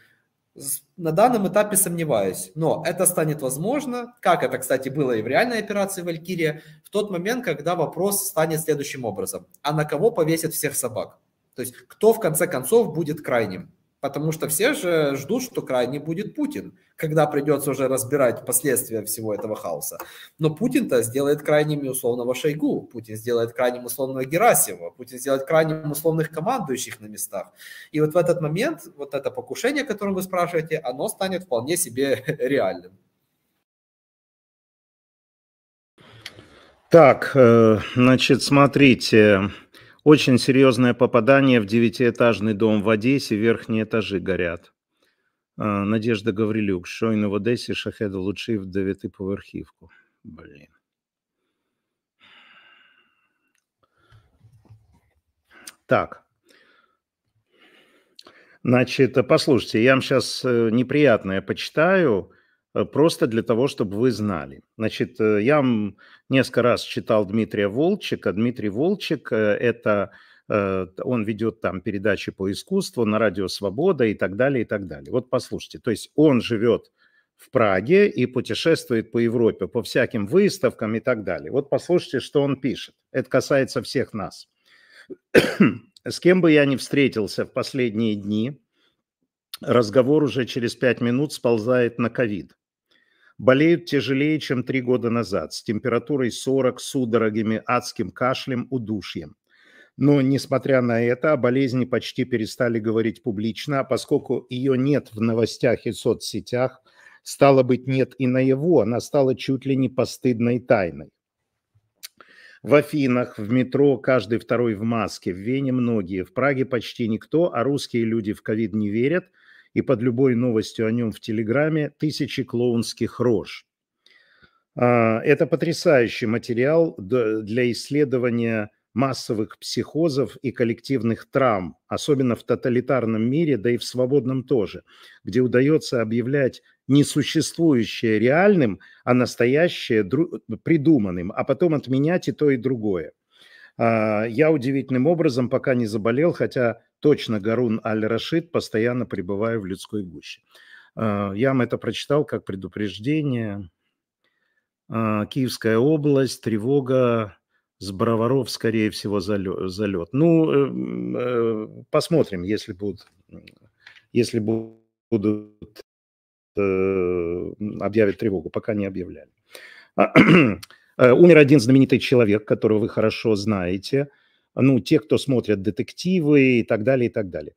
На данном этапе сомневаюсь, но это станет возможно, как это, кстати, было и в реальной операции «Валькирия», в тот момент, когда вопрос станет следующим образом. А на кого повесят всех собак? То есть кто в конце концов будет крайним? Потому что все же ждут, что крайний будет Путин, когда придется уже разбирать последствия всего этого хаоса. Но Путин-то сделает крайними условного Шойгу, Путин сделает крайним условного Герасимова, Путин сделает крайним условных командующих на местах. И вот в этот момент вот это покушение, о котором вы спрашиваете, оно станет вполне себе реальным. Так, э, значит, смотрите, очень серьезное попадание в девятиэтажный дом в Одессе, верхние этажи горят. А, Надежда Гаврилюк, щойно в Одесі шахед влучив дев'ятиповерхівку. Блин. Так. Значит, послушайте, я вам сейчас э, неприятное почитаю, э, просто для того, чтобы вы знали. Значит, э, я несколько раз читал Дмитрия Волчика. Дмитрий Волчик – это э, он ведет там передачи по искусству на радио «Свобода» и так далее, и так далее. Вот послушайте, то есть он живет в Праге и путешествует по Европе, по всяким выставкам и так далее. Вот послушайте, что он пишет. Это касается всех нас. С кем бы я ни встретился в последние дни, разговор уже через пять минут сползает на ковид. Болеют тяжелее, чем три года назад, с температурой 40, судорогами, адским кашлем, удушьем. Но, несмотря на это, о болезни почти перестали говорить публично, а поскольку ее нет в новостях и соцсетях, стало быть, нет и наяву, она стала чуть ли не постыдной тайной. В Афинах, в метро каждый второй в маске, в Вене многие, в Праге почти никто, а русские люди в ковид не верят, и под любой новостью о нем в Телеграме тысячи клоунских рож. А, это потрясающий материал для исследования массовых психозов и коллективных травм, особенно в тоталитарном мире, да и в свободном тоже, где удается объявлять несуществующее реальным, а настоящее придуманным, а потом отменять и то, и другое. А, я удивительным образом пока не заболел, хотя точно Гарун Аль-Рашид постоянно пребываю в людской гуще. А, я вам это прочитал как предупреждение. А, Киевская область, тревога, с Броваров, скорее всего, залет. Ну, эм, э, посмотрим, если будут, если будут э, объявить тревогу. Пока не объявляли. Э, умер один знаменитый человек, которого вы хорошо знаете. Ну, те, кто смотрят детективы и так далее, и так далее.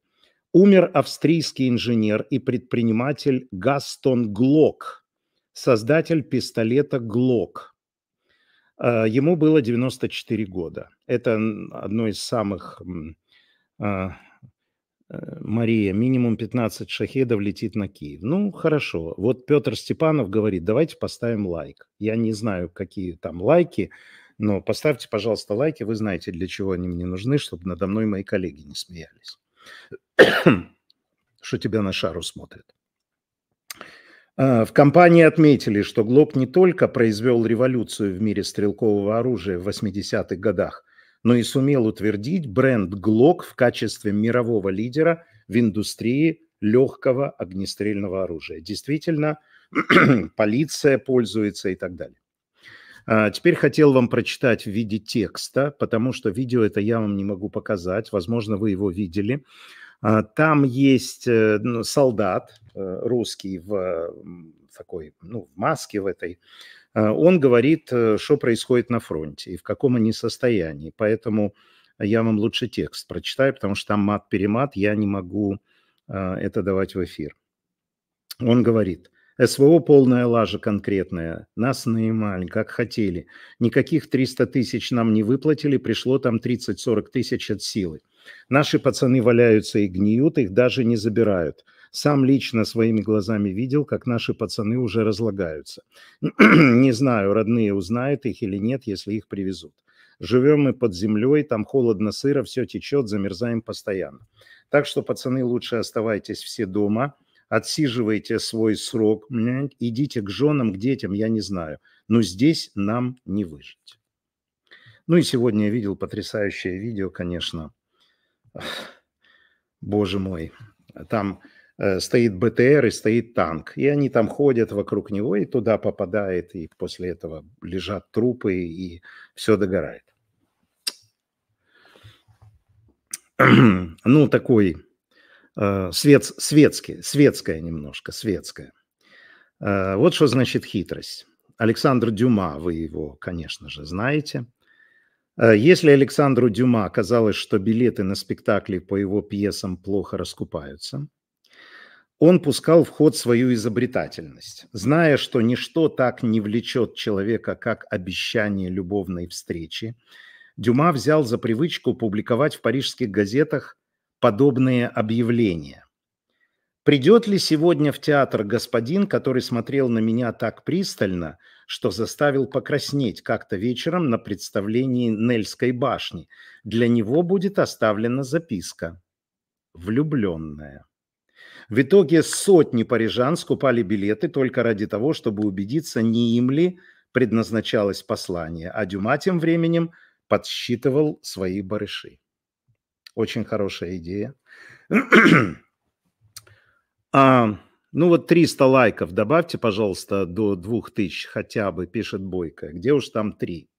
Умер австрийский инженер и предприниматель Гастон Глок, создатель пистолета Глок. Э, ему было 94 года. Это одно из самых... Мария, минимум 15 шахедов летит на Киев. Ну, хорошо. Вот Петр Степанов говорит, давайте поставим лайк. Я не знаю, какие там лайки, но поставьте, пожалуйста, лайки. Вы знаете, для чего они мне нужны, чтобы надо мной мои коллеги не смеялись. Что тебя на шару смотрят. А, в компании отметили, что Глок не только произвел революцию в мире стрелкового оружия в 80-х годах, но и сумел утвердить бренд Глок в качестве мирового лидера в индустрии легкого огнестрельного оружия. Действительно, полиция пользуется и так далее. А, теперь хотел вам прочитать в виде текста, потому что видео это я вам не могу показать. Возможно, вы его видели. А, там есть э, ну, солдат э, русский в такой, ну, в маске в этой. А, он говорит, э, что происходит на фронте и в каком они состоянии. Поэтому я вам лучше текст прочитаю, потому что там мат-перемат, я не могу а, это давать в эфир. Он говорит, СВО полная лажа конкретная, нас нанимали, как хотели. Никаких 300 тысяч нам не выплатили, пришло там 30-40 тысяч от силы. Наши пацаны валяются и гниют, их даже не забирают. Сам лично своими глазами видел, как наши пацаны уже разлагаются. не знаю, родные узнают их или нет, если их привезут. Живем мы под землей, там холодно, сыро, все течет, замерзаем постоянно. Так что, пацаны, лучше оставайтесь все дома, отсиживайте свой срок, идите к женам, к детям, я не знаю. Но здесь нам не выжить. Ну и сегодня я видел потрясающее видео, конечно, боже мой, там стоит БТР и стоит танк, и они там ходят вокруг него, и туда попадает, и после этого лежат трупы, и все догорает. Ну, такой э, свет, светский, светская немножко, светская. Э, вот что значит хитрость. Александр Дюма, вы его, конечно же, знаете – Э, если Александру Дюма казалось, что билеты на спектакли по его пьесам плохо раскупаются, он пускал в ход свою изобретательность, зная, что ничто так не влечет человека, как обещание любовной встречи. Дюма взял за привычку публиковать в парижских газетах подобные объявления. Придет ли сегодня в театр господин, который смотрел на меня так пристально, что заставил покраснеть как-то вечером на представлении Нельской башни? Для него будет оставлена записка. Влюбленная. В итоге сотни парижан скупали билеты только ради того, чтобы убедиться, не им ли предназначалось послание, а Дюма тем временем подсчитывал свои барыши. Очень хорошая идея. а, ну вот 300 лайков добавьте, пожалуйста, до 2000 хотя бы, пишет Бойко. Где уж там 3?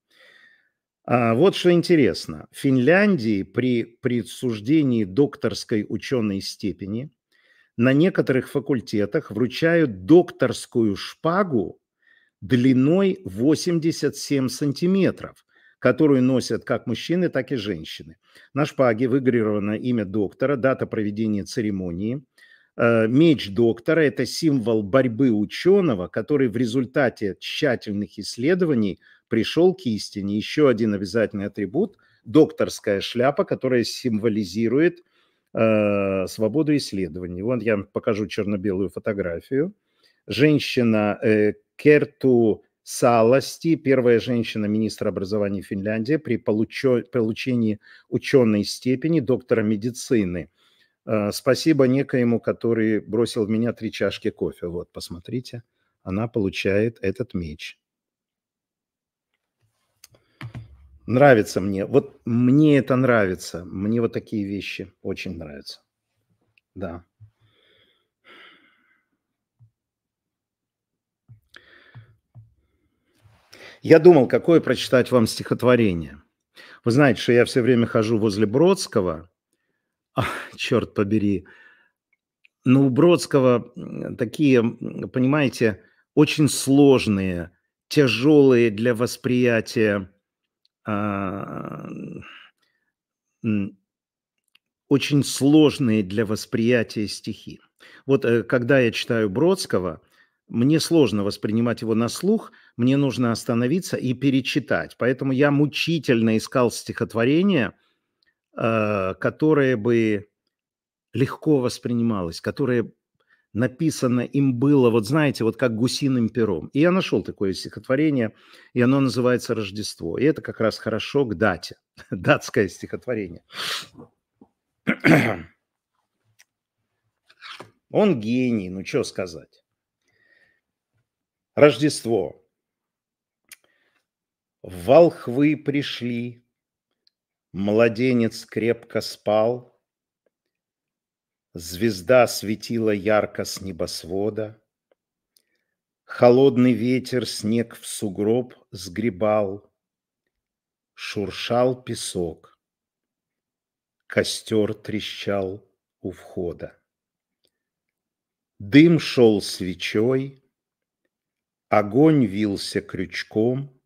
А, вот что интересно. В Финляндии при присуждении докторской ученой степени на некоторых факультетах вручают докторскую шпагу длиной 87 сантиметров, которую носят как мужчины, так и женщины. На шпаге выгравировано имя доктора, дата проведения церемонии. Э, меч доктора – это символ борьбы ученого, который в результате тщательных исследований пришел к истине. Еще один обязательный атрибут – докторская шляпа, которая символизирует свободу исследований. Вот я покажу черно-белую фотографию. Женщина э, Керту Саласти, первая женщина-министр образования Финляндии при получении ученой степени доктора медицины. Э, спасибо некоему, который бросил в меня три чашки кофе. Вот, посмотрите, она получает этот меч. Нравится мне. Вот мне это нравится. Мне вот такие вещи очень нравятся. Да. Я думал, какое прочитать вам стихотворение. Вы знаете, что я все время хожу возле Бродского. А, черт побери. Но ну, у Бродского такие, понимаете, очень сложные, тяжелые для восприятия очень сложные для восприятия стихи. Вот э, когда я читаю Бродского, мне сложно воспринимать его на слух, мне нужно остановиться и перечитать. Поэтому я мучительно искал стихотворение, э, которое бы легко воспринималось, которое написано им было, вот знаете, вот как гусиным пером. И я нашел такое стихотворение, и оно называется «Рождество». И это как раз хорошо к дате, датское стихотворение. Он гений, ну что сказать. Рождество. Волхвы пришли, младенец крепко спал – Звезда светила ярко с небосвода, Холодный ветер снег в сугроб сгребал, Шуршал песок, Костер трещал у входа. Дым шел свечой, Огонь вился крючком,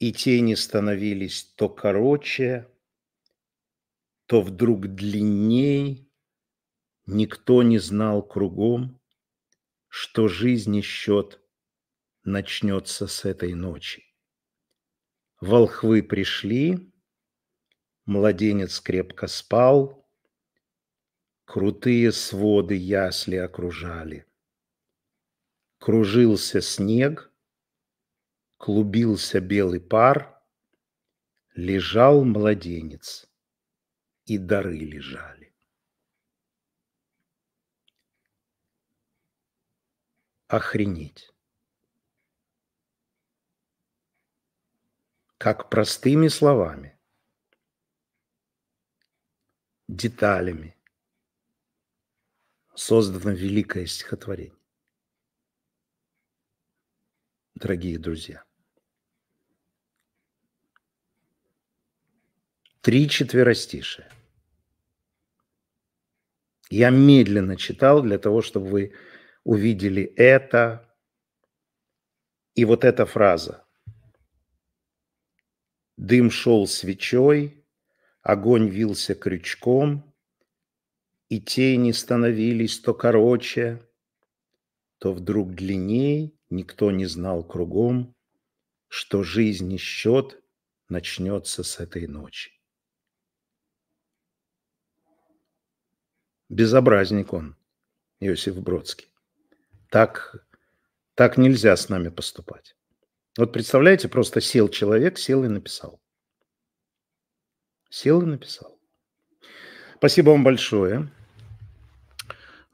И тени становились то короче, То вдруг длинней, Никто не знал кругом, что жизни счет начнется с этой ночи. Волхвы пришли, младенец крепко спал, Крутые своды ясли окружали. Кружился снег, клубился белый пар, Лежал младенец, и дары лежали. Охренеть. Как простыми словами, деталями создано великое стихотворение. Дорогие друзья, три четверостишия. Я медленно читал для того, чтобы вы увидели это. И вот эта фраза. Дым шел свечой, огонь вился крючком, и тени становились то короче, то вдруг длинней, никто не знал кругом, что жизнь и счет начнется с этой ночи. Безобразник он, Иосиф Бродский. Так, так нельзя с нами поступать. Вот представляете, просто сел человек, сел и написал. Сел и написал. Спасибо вам большое.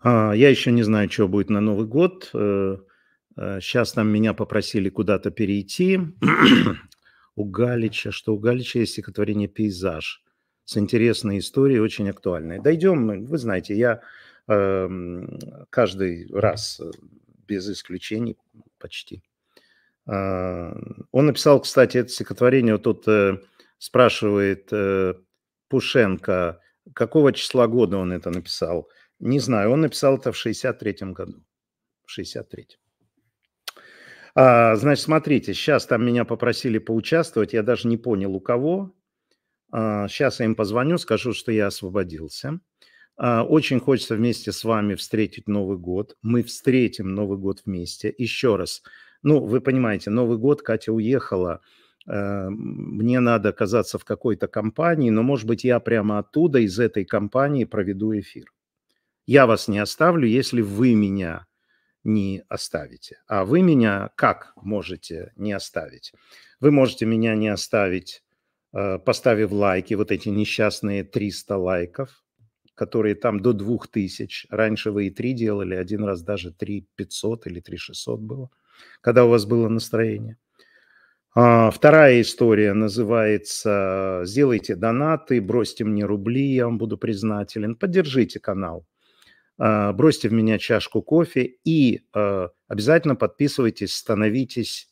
А, я еще не знаю, что будет на Новый год. Сейчас э, э, там меня попросили куда-то перейти. у Галича, что у Галича есть стихотворение «Пейзаж». с интересной историей, очень актуальной. Дойдем, вы знаете, я каждый раз, э, без исключений почти. Э, он написал, кстати, это стихотворение, вот тут э, спрашивает э, Пушенко, какого числа года он это написал. Не знаю, он написал это в 63-м году. В 63-м. А, значит, смотрите, сейчас там меня попросили поучаствовать, я даже не понял у кого. А, сейчас я им позвоню, скажу, что я освободился. А, очень хочется вместе с вами встретить Новый год. Мы встретим Новый год вместе. Еще раз, ну, вы понимаете, Новый год, Катя уехала, э, мне надо оказаться в какой-то компании, но, может быть, я прямо оттуда, из этой компании проведу эфир. Я вас не оставлю, если вы меня не оставите. А вы меня как можете не оставить? Вы можете меня не оставить, э, поставив лайки, вот эти несчастные 300 лайков, которые там до 2000. Раньше вы и 3 делали, один раз даже 3 500 или 3 600 было, когда у вас было настроение. А, вторая история называется «Сделайте донаты, бросьте мне рубли, я вам буду признателен, поддержите канал». А, бросьте в меня чашку кофе и а, обязательно подписывайтесь, становитесь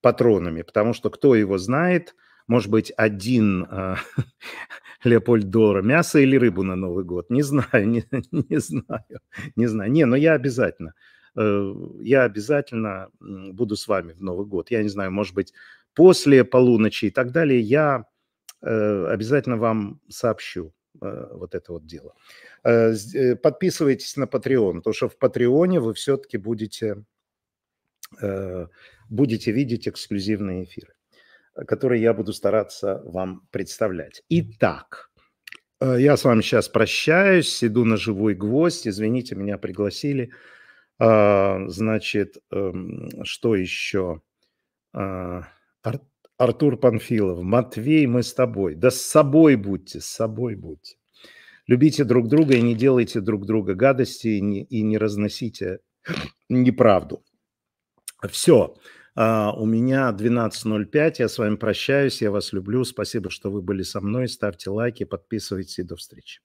патронами, потому что кто его знает, может быть, один э, Леопольд Дора, мясо или рыбу на Новый год, не знаю, не, не знаю, не знаю. Не, но я обязательно, э, я обязательно буду с вами в Новый год. Я не знаю, может быть, после полуночи и так далее, я э, обязательно вам сообщу э, вот это вот дело. Э, э, подписывайтесь на Patreon, потому что в Патреоне вы все-таки будете, э, будете видеть эксклюзивные эфиры, которые я буду стараться вам представлять. Итак, я с вами сейчас прощаюсь, иду на живой гвоздь, извините, меня пригласили. А, значит, эм, что еще? А, Артур Панфилов, Матвей, мы с тобой. Да с собой будьте, с собой будьте. Любите друг друга и не делайте друг друга гадости и не, и не разносите неправду. Все. Uh, у меня 12.05, я с вами прощаюсь, я вас люблю, спасибо, что вы были со мной, ставьте лайки, подписывайтесь и до встречи.